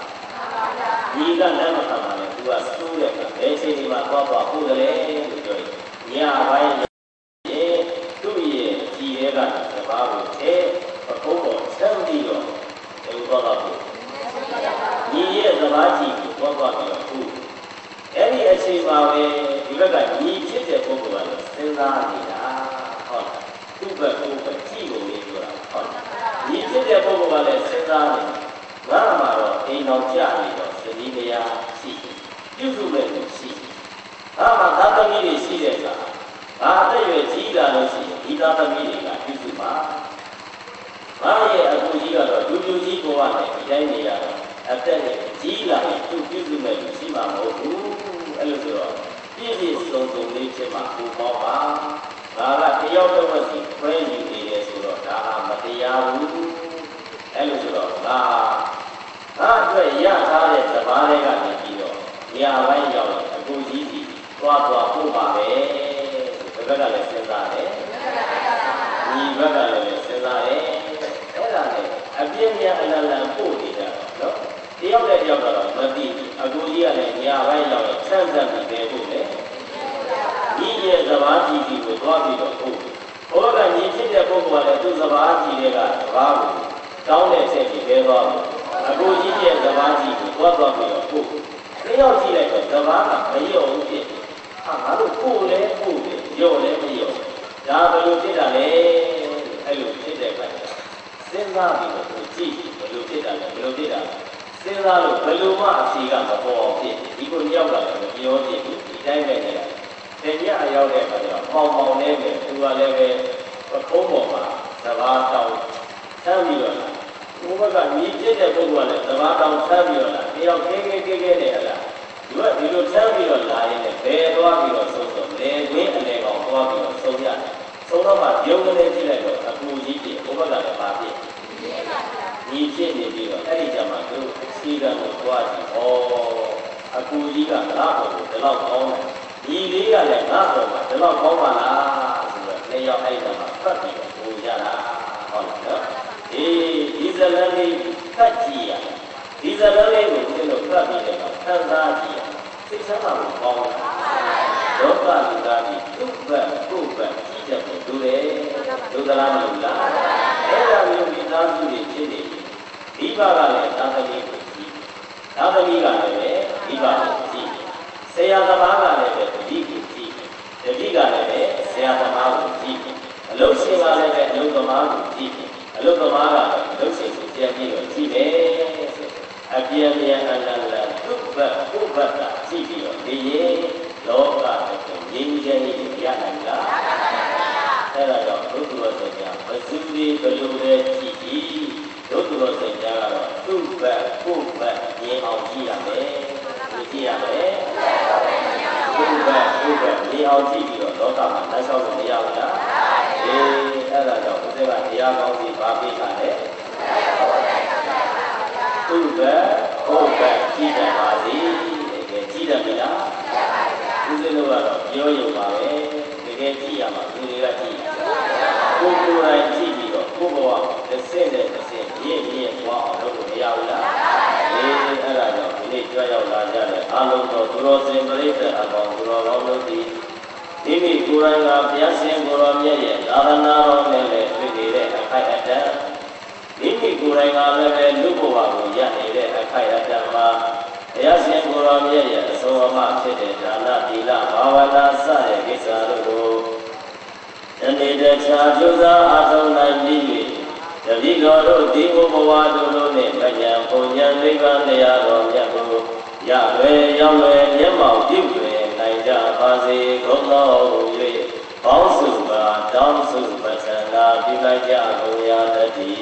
[SPEAKER 1] ဒီကလက်မခံပါနဲ့သူ ကစိုးတဲ့ဘယ်ချိန်ဒီမှာတော့တော့ပို့တယ်လို့ပြောရင်ညပိုင်းရဲ့သူ့ရဲ့ခြေထဲကစကားကိုအဲပကုံးပေါ်ဆက်ပြီးတော့ဒီဥတော့တော့ညီရဲ့စကားကြည့်ကိုတော့တော့ပြီးတော့ခုအဲ့ဒီအချိန်မှာပဲဒီဘက်ကညီဖြစ်တဲ့ပုဂ္ဂိုလ်ကလည်းစဉ်းစားနေတာဟုတ်လားသူ့ဘက်ကိုယ်ပဲကြည့်လို့လေးပြောတာဟုတ်လားညီဖြစ်တဲ့ပုဂ္ဂိုလ်ကလည်းစဉ်းစားနေငါမှတော့အိမ်တော်ကြနေတော့သတိတရားရှိ ပြုစုမဲ့လို့ရှိငါမှသာသမီတွေရှိတဲ့အခါငါအသက်ရွယ်ကြီးလာလို့ရှိရင်ဒီသာသမီတွေကပြုစုပါငါရဲ့အကူကြီးကတော့လူလူကြီးဘဝနဲ့ဒီတိုင်းနေရတော့အသက်နဲ့ကြီးလာရင်သူပြုစုမဲ့လူရှိမှာမဟုတ်ဘူးအဲ့လိုဆိုတော့ပြည့်ပြည့်စုံစုံလေးဖြစ်မှာဘူမောပါငါကတယောက်တော့စီခွဲယူနေတယ်ဆိုတော့ဒါဟာမတရားဘူးအဲ့လိုဆိုတော့ငါငါအတွက်ရထားတဲ့သဘာဝတွေကနေပြီးတော့ နေရာပိုင်းရောက်ရင်အကူကြီးကြီးသွားသွားပို့ပါပဲဒီဘက်ကလည်းစဉ်းစားတယ်ဒီဘက်ကလည်းစဉ်းစားတယ်အဲ့ဒါနဲ့အပြင်းပြအလလန်ပို့နေကြတော့နော်တယောက်နဲ့တယောက်ကတော့မသိဘူးအကူကြီးကလည်းနေရာပိုင်းရောက်ရင်ဆန့်ဆန့်ပြီးပဲပို့တယ်ဒီရဲ့သဘာကြီးကြီးကိုသွားပြီးတော့ပို့ဘုရားကညီဖြစ်တဲ့ပုဂ္ဂိုလ်ကလည်းသူ့သဘာကြီးတွေကသဘာကိုတောင်းတဲ့ချက်ကြီးပဲသွားဘူးအကူကြီးရဲ့သဘာကြီးကိုသွားသွားပြီးတော့ပို့ တယောက်ကြည့်လိုက်တော့သဘာကမရောဘူးဖြစ်တယ်ဟာငါတို့ပို့လဲပို့တယ်ရော့လဲမရော့ဒါဘယ်လိုဖြစ်တာလဲအဲ့လိုဖြစ်တဲ့အခါကျစဉ်းစားပြီးတော့ကိုကြည့်ဘယ်လိုဖြစ်တာလဲဘယ်လိုဖြစ်တာလဲစဉ်းစားလို့ဘယ်လိုမှအဖြေကမပေါ်အောင်ဖြစ်ဒီကိုရောက်လာတယ်မပြောဖြစ်ဘူးဒီတိုင်းပဲနေရတယ်။တင်ရအရောက်တဲ့အခါကျတော့ပေါင်ပေါင်နဲ့ပဲသူကလည်းပဲပခုံးပေါ်မှာသဘာတောင်းဆမ်းပြီးတော့ လာဘုဘကမြည်ဖြစ်တဲ့ပုဂ္ဂိုလ်ကလည်းသဘာတောင်းဆမ်းပြီးတော့လာတယောက်ခဲခဲခဲခဲနဲ့ဟလားဒီကဒီလိုဆမ်းပြီးတော့လာရင်လည်းဘယ်သွားပြီးတော့ဆုံးဆုံးလေဝင်းအလေကောင်သွားပြီးတော့ဆုံးရတယ်။ဆုံးတော့မှရုံကနေကြည့်လိုက်တော့အပူကြီးပြဘုဘကလည်းပါဖြစ်ညီဖြစ်နေပြီးတော့အဲ့ဒီကြမှာသူအခြေခံကိုကြွားကြည့်ဩအကူကြီးကငါ့ဘောကိုဒီလောက်ကောင်းတယ်ညီလေးကလည်းငါ့ဘောမှာဒီလောက်ကောင်းပါလားဆိုတော့နှစ်ယောက်အဲ့ဒါမှာဖတ်ပြီးတော့ဟိုကြတာဟုတ်လားနော်အေးဒီ ဇလန်လေးဖတ်ကြည့်ရဒီဇလန်လေးကိုသင်တို့ဖတ်ပြီးတော့ခံစားကြည့်ရစိတ်ဆန္ဒကိုကောင်းတာလောကလူသားကြီးသူ့ဘက်ကိုယ့်ဘက်ကြည့်တတ်တယ်လူလေလူသလားမလူလားအဲ့ဒါမျိုးဒီသားစုတွေဖြစ်နေပြီမိဘကလည်းသာသမီကိုကြည့်သာသမီကလည်းမိဘကိုကြည့်ဆရာသမားကလည်းပဲတတိကိုကြည့်တတိကလည်းပဲဆရာသမားကိုကြည့်အလုရှင်ကလည်းပဲအလုသမားကိုကြည့် အလုသမားကလည်းအလုရှင်ကိုကြည့်ပြီးတော့ကြည့်တယ်အပြည့်အပြည့်အလလသူ့ဘက်ကိုယ့်ဘက်ကကြည့်ပြီးတော့ဒီရင်လောကတစ်ခုငြိမ်းချမ်းရေးရနိုင်လားအဲ့ဒါတော့ဘုသူတော်စကြာမစုသေးဘလို့လဲကြည့်ပြီးဘုသူတော်စကြာကတော့သူ့ဘက်ကိုယ့်ဘက်မြင်အောင်ကြည့်ရမယ်ကြည့်ရမယ်သူ့ဘက်ကိုယ့်ဘက်မြင်အောင်ကြည့်ပြီးတော့လောကမှာလက်လျှောက်လို့မရဘူးလား အေးအဲ့ဒါကြောင့်ဘုရားကတရားကောင်းစီပါပေးတာလေသူ့ဘက်ကိုယ့်ဘက်ကြည့်တယ်ပါစီတကယ်ကြည့်တယ်မလားဦးဇင်းတို့ကတော့ပြောရုံပါပဲတကယ်ကြည့်ရမှာသူတွေကကြည့်ကိုယ်ကိုယ်တိုင်ကြည့်ပြီးတော့ကိုယ်ဘဝတစ်ဆင့်နဲ့တစ်ဆင့်ရင့်ရင့်သွားအောင်လုပ်လို့မရဘူးလားအေးအဲ့ဒါကြောင့်ဒီနေ့ကြွရောက်လာကြတဲ့အာလုံးတော်သူတော်စင်ပရိသတ်အပေါင်းသူတော်ကောင်းတို့ဒီ မိမိကိုယ်တိုင်ကဘုရားရှင်ကိုယ်တော်မြတ်ရဲ့သာသနာတော်နဲ့လည်းတွေ့နေတဲ့အခိုက်အတန့်မိမိကိုယ်တိုင်ကလည်းပဲလူဘဝကိုရနေတဲ့အခိုက်အတန့်မှာဘုရားရှင်ကိုယ်တော်မြတ်ရဲ့အဆုံးအမဖြစ်တဲ့ဒါနသီလဘာဝနာစတဲ့ကိစ္စတို့ကိုယနေ့တခြားကျိုးစားအထောက်နိုင်ပြီး၍တတိတော်တို့ဒီဘဝတို့တို့နှင့်မညာပုံညာနိဗ္ဗာန်တရားတော်မြတ်ကိုရလွယ်ရောက်လွယ်မျက်မှောက်ပြုလွယ်နိုင်ကြ ပါစေကုန်တော်မူ၍ပေါင်းစုပါတောင်းစုပသနာပြုလိုက်ကြကုန်ရတည်းအဲဒီ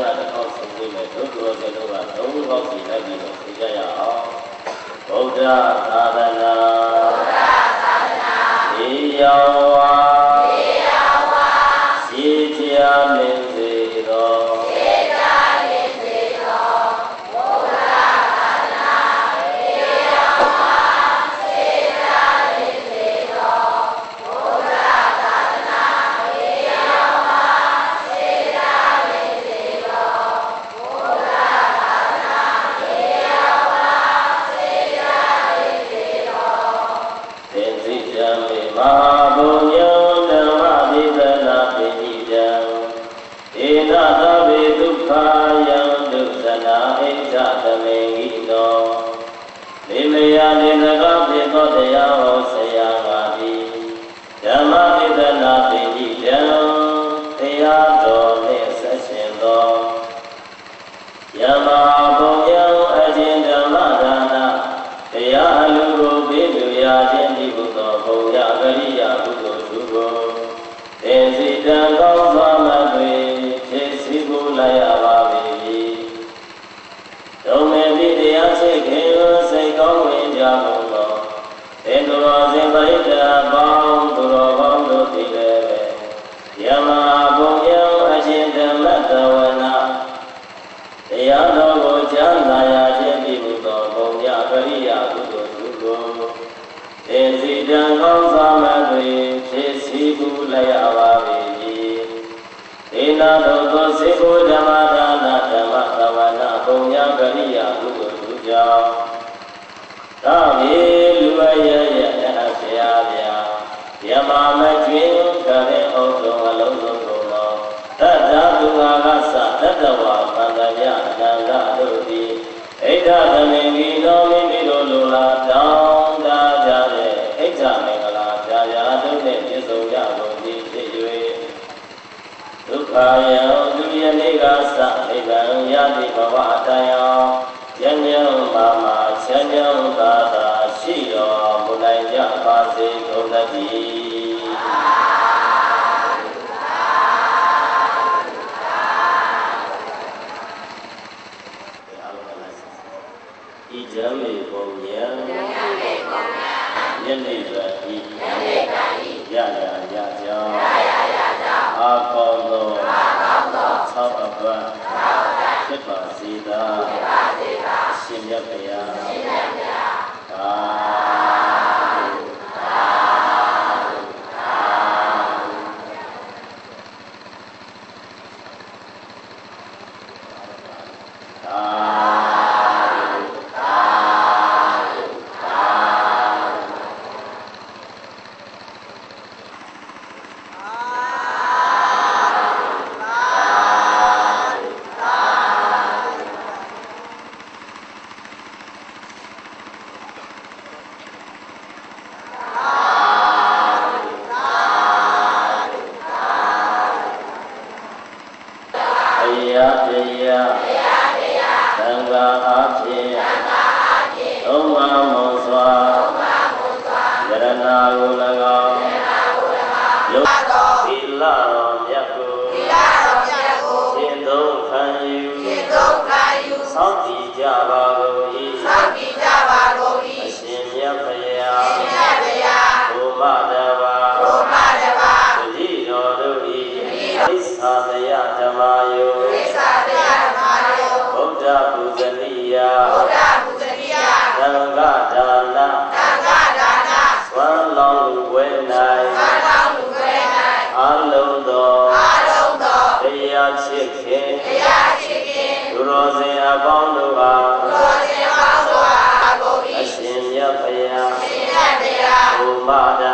[SPEAKER 1] ကတစ်ခေါက်ဆုံးပြီးမယ်ဒုက္ခရောစေတို့ကသုံးခေါက်စီလိုက်ပြီးတော့သိကြရအောင်ဗုဒ္ဓသာသနာဒီယောဝါ ဗံယတိဘဝတယံယံယံပါမဆံယံသာသာရှိတော်မူနိုင်ကြပါစေကုန်သတည်းဤဇံမေပုံယံယံမေပုံယံယနေ့ပါဤယနေ့ပါဤ ရရာရကြောင်းအာကောင်းသောသောအပ္ပဖြစ်ပါစေသာရှင်မြတ်ဗျာသာ Allah